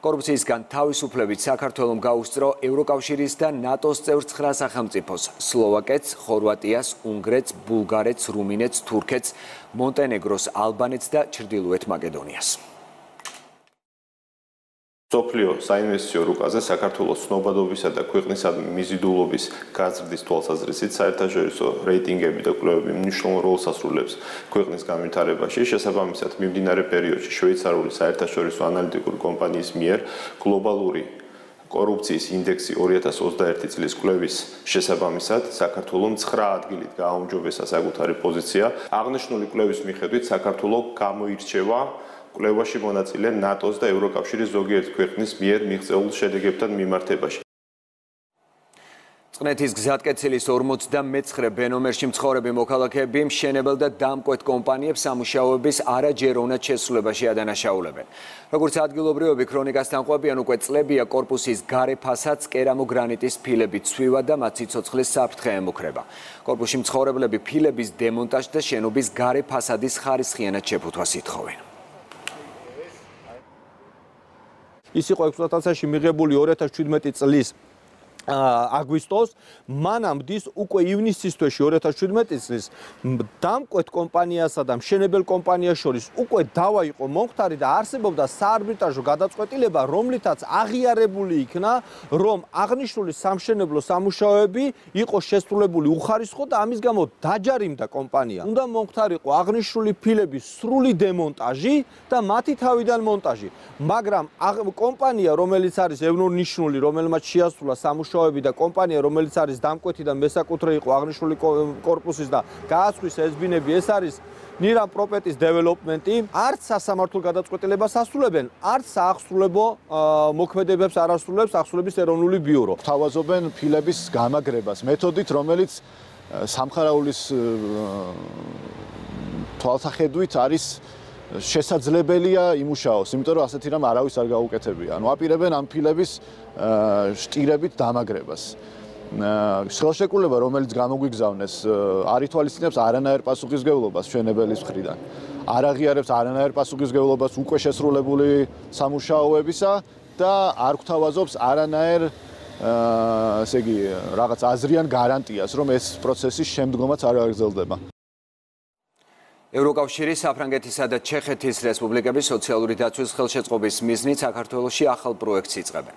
კორუფციისგან თავისუფლებით საქართველოს გაუსწრო ევროკავშირის და ნატოს წევრ 9 სახელმწიფოს: სლოვაკეთს, ხორვატიას, უნგრეთს, ბულგარეთს, რუმინეთს, თურქეთს, მონტენეგროს, ალბანეთს და ჩრდილოეთ მაკედონიას. სოფლიო საინვესტიციო რუკაზე საქართველოს ცნობადობისა და ქვეყნის მიზიდულობის გაზრდის თვალსაზრისით საერთაშორისო რეიტინგები და კვლევები მნიშვნელოვან როლს ასრულებს ქვეყნის განვითარებაში. შესაბამისად, მიმდინარე პერიოდში შვეიცარიული საერთაშორისო ანალიტიკური კომპანიის მიერ გლობალური კორუფციის ინდექსი 2021 წლის კვლევის შესაბამისად საქართველოს 9 ადგილით გააუმჯობესა საკუთარი პოზიცია. აღნიშნული კვლევის მიხედვით საქართველოს გამოირჩევა კვლევაში მონაწილე ნატოს და ევროკავშირის ზოგიერთ ქვეყნის მიერ მიღწეულ შედეგებთან მიმართებაში. წყნეთის გზატკეცილის 59 ბენომერში მცხოვრები მოქალაქეები მშენებელ და დამკვეთ კომპანიებს სამუშაოების არაჯეროვნად შესრულებაში ადანაშაულებენ. როგორც ადგილობრივები ქრონიკასთან ყვებიან, უკვე წლებია კორპუსის გარე ფასადს კერამოგრანიტის ფილებით ცვივა და მათ ცოცხლის საფრთხე ემუქრება. კორპუსში მცხოვრებლები ფილების დემონტაჟს და შენობის გარე ფასადის ხარისხიანად შეფუთვას ითხოვენ. ის იყო ექსპლუატაციაში მიღებული 2017 წლის აგვისტოს მანამდე უკვე ივნისის თვეში 2017 წლის დამკვეთ კომპანიასა და მშენებელ კომპანიას შორის უკვე დავა იყო მომხდარი და არსებობდა საარბიტრაჟო გადაწყვეტილება რომლითაც აღიარებული იქნა რომ აღნიშნული სამშენებლო სამუშაოები იყო შესრულებული უხარისხო და ამის გამო დაჯარიმდა კომპანია. უნდა მომხდარიყო აღნიშნული ფილების სრული დემონტაჟი და მათი თავიდან მონტაჟი მაგრამ კომპანია რომელიც არის ევნორნიშნული რომელმაც შეასრულა სამუშაოები უშუალოები და კომპანია, რომელიც არის დამკვეთი და მესაკუთრე იყო აღნიშნული корпуსის და გააცვლის ეს ბინები, ეს არის ნირამ პროპეტის დეველოპმენტი არც სასამართლო გადაწყვეტილებას ასრულებენ, არც საახსრულებო მოქმედებებს არ ასრულებს ახსრულების ეროვნული ბიურო. თავაზობენ ფილების გამაგრებას მეთოდით, რომელიც სამხარაულის თვალსახედვით არის შესაძლებელია იმუშაოს, იმიტომ რომ ასეთი რამ არავის არ გაუკეთებია. ანუ აპირებენ ამ ფილების შტირებით დამაგრებას. ხელშეკრულება, რომელიც გამოგვიგზავნეს, არ ითვალისწინებს არანაირ პასუხისგებლობას ჩვენებელის მხრიდან. არ აღიარებს არანაირ პასუხისგებლობას უკვე შესრულებული სამუშაოებისა და არ გვთავაზობს არანაირ აა ესე იგი რაღაც აზრიან გარანტიას, რომ ეს პროცესი შემდგომაც არ აღგრძელდება. ევროკავშირის საფრანგეთისა და ჩეხეთის რესპუბლიკების სოციალური დაცვის ხელშეწყობის მიზნით საქართველოსში ახალ პროექტს იწყებენ.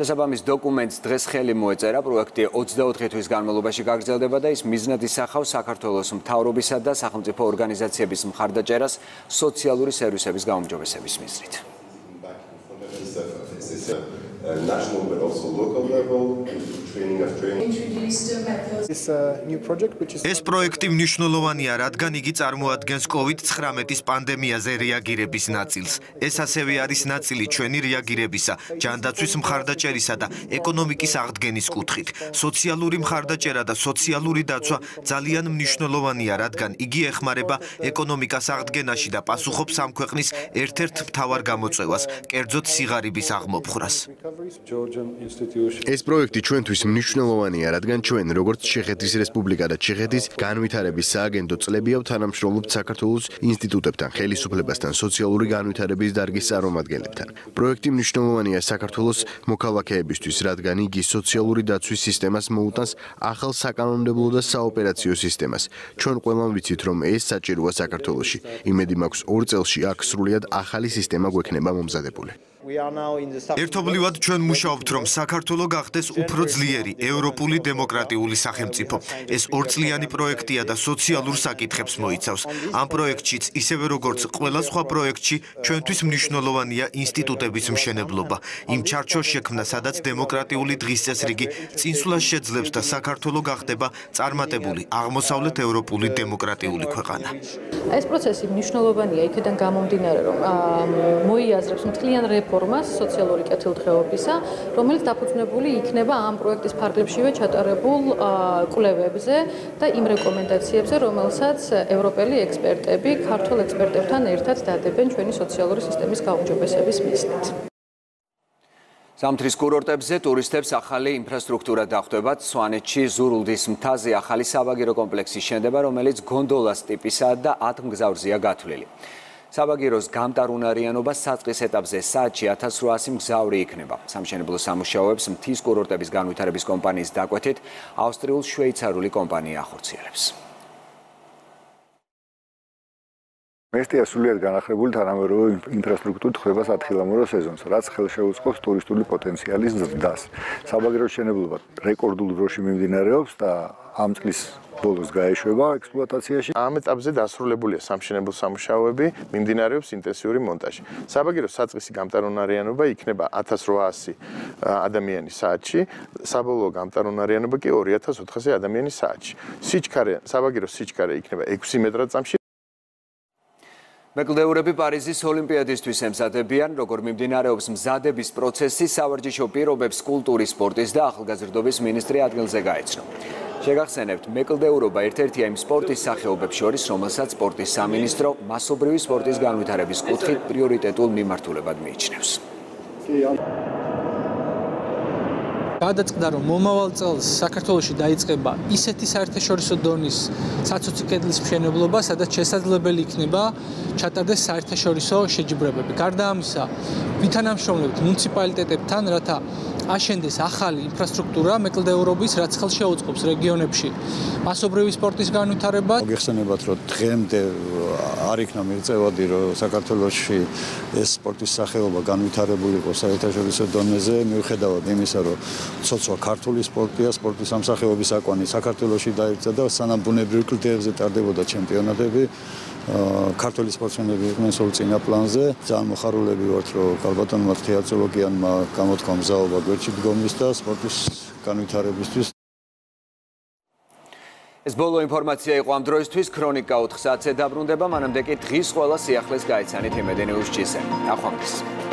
შესაბამის დოკუმენტს დღეს ხელი მოეწერა, პროექტი 24 თვის განმავლობაში გაგრძელდება და ის მიზნად ისახავს საქართველოს მთავრობისა და სახელმწიფო ორგანიზაციების მხარდაჭერას სოციალური სერვისების გაუმჯობესების მიზნით. National but also local level training of training ეს პროექტი მნიშვნელოვანია რადგან იგი წარმოადგენს COVID-19-ის პანდემიაზე რეაგირების ნაწილს. ეს ასევე არის ნაწილი ჩვენი რეაგირებისა ჯანდაცვის მხარდაჭერისა და ეკონომიკის აღდგენის კუთხით. სოციალური მხარდაჭერა და სოციალური დაცვა ძალიან მნიშვნელოვანია რადგან იგი ეხმარება ეკონომიკას აღდგენაში და პასუხობს ამ ქვეყნის ერთ-ერთ მთავარ გამოწვევას კერძოდ სიღარიბის აღმოფხვრას ეს პროექტი ჩვენთვის მნიშვნელოვანია, რადგან ჩვენ, როგორც ჩეხეთის რესპუბლიკა და ჩეხეთის განვითარების სააგენტო წლებია თანამშრომლობთ საქართველოს ინსტიტუტებთან, ხელისუფლებასთან, სოციალური განვითარების დარგის წარმომადგენლებთან. პროექტი მნიშვნელოვანია საქართველოს მოქალაქეებისთვის, რადგან იგი სოციალური დაცვის სისტემას მოუტანს ახალ საკანონმდებლო და საოპერაციო სისტემას. ჩვენ ყველამ ვიცით, რომ ეს საჭიროა საქართველოში. იმედი მაქვს, ორ წელში აქ სრულიად ახალი სისტემა გვექნება მომზადებული. ერთობლივად ჩვენ მუშაობთ რომ საქართველო გახდეს უფრო ძლიერი ევროპული დემოკრატიული სახელმწიფო. ეს ორწლიანი პროექტია და სოციალურ საკითხებს მოიცავს. ამ პროექტშიც ისევე როგორც ყველა სხვა პროექტში ჩვენთვის მნიშვნელოვანია ინსტიტუტების მშენებლობა. იმ ჩარჩოს შექმნა სადაც დემოკრატიული დღის წესრიგი წინსვლას შეძლებს და საქართველო გახდება წარმატებული აღმოსავლეთ ევროპული დემოკრატიული ქვეყანა. ეს პროცესი მნიშვნელოვანია იქიდან გამომდინარე რომ მოიაზრებს მთლიან პლატფორმას სოციალური კეთილდღეობისა, რომელიც დაფუძნებული იქნება ამ პროექტის ფარგლებშივე ჩატარებულ კვლევებზე და იმ რეკომენდაციებზე, რომელსაც ევროპელი ექსპერტები ქართულ ექსპერტებთან ერთად დადებენ ჩვენი სოციალური სისტემის გაუმჯობესების მიზნით. სამთრის კურორტებზე ტურისტებს ახალი ინფრასტრუქტურა დახვდებათ. სვანეთში ზურულდის მთაზე ახალი საბაგირო კომპლექსი შენდება, რომელიც გონდოლას ტიპისაა და 10 მგზავრზეა გათვლილი. საბაგიროს გამტარუნარიანობა საწყის ეტაპზე საათში 1800 მგზავრი იქნება. სამშენებლო სამუშაოებს მთის კურორტების განვითარების კომპანიის დაკვეთით ავსტრიულ-შვეიცარიული კომპანია ახორციელებს. მესტია სულიად განახლებული თანამედროვე ინფრასტრუქტურით ხდება სათხილამურო სეზონს, რაც ხელშეუწყობს ტურისტული პოტენციალის ზრდას. საბაგირო შენებლობა რეკორდულ დროში მიმდინარეობს და ამ წლის ბოლოს გაეშვება ექსპლუატაციაში. ამ ეტაპზე დასრულებულია სამშენებლო სამუშაოები, მიმდინარეობს ინტენსიური მონტაჟი. საბაგირო საწყისი გამტარუნარიანობა იქნება 1800 ადამიანის საათში, საბოლოო გამტარუნარიანობა კი 2400 ადამიანის საათში. სიჩქარე, საბაგირო სიჩქარე იქნება 6 მეტრად წამში. მეკლდეურები პარიზის ოლიმპიადისთვის ემზადებიან, როგორ მიმდინარეობს მზადების პროცესი, სავარჯიშო პირობებს კულტურის, სპორტის და ახალგაზრდობის მინისტრი ადგილზე გაეცნო. შეგახსენებთ, მეკლდეურობა ერთ-ერთია იმ სპორტის სახეობებს შორის, რომელსაც სპორტის სამინისტრო მასობრივი სპორტის განვითარების კუთხით პრიორიტეტულ მიმართულებად მიიჩნევს. გადაწყდა რომ მომავალ წელს საქართველოში დაიწყება ისეთი საერთაშორისო დონის საცოცი კედლის მშენებლობა, სადაც შესაძლებელი იქნება ჩატარდეს საერთაშორისო შეჯიბრებები. გარდა ამისა, ვითანამშრომლებთ მუნიციპალიტეტებთან, რათა აშენდეს ახალი ინფრასტრუქტურა მეკლდეურობის, რაც ხელს შეუწყობს რეგიონებში მასობრივი სპორტის განვითარებას. მოგეხსენებათ, რომ დღემდე არ იქნა მიღწევადი, რომ საქართველოში ეს სპორტის სახეობა განვითარებული იყოს საერთაშორისო დონეზე, მიუხედავად იმისა, რომ ცოცვა ქართული სპორტია, სპორტის სამსახეობის აკვანი საქართველოში დაიწყო და სანამ ბუნებრივ კლდეებზე ტარდებოდა ჩემპიონატები, ქართული სპორტსმენები იყვნენ სულ წინა პლანზე. ძალიან მოხარულები ვართ, რომ ქალბატონმა თეატროლოგიანმა გამოთქვა მზაობა გვერდში დგომის და სპორტის განვითარებისთვის. ეს ბოლო ინფორმაცია იყო ამ დროისთვის ქრონიკა 4 საათზე დაბრუნდება, მანამდე კი დღის ყველა სიახლეს გაიცანით იმედენეუს ჭისე. ახვამდის.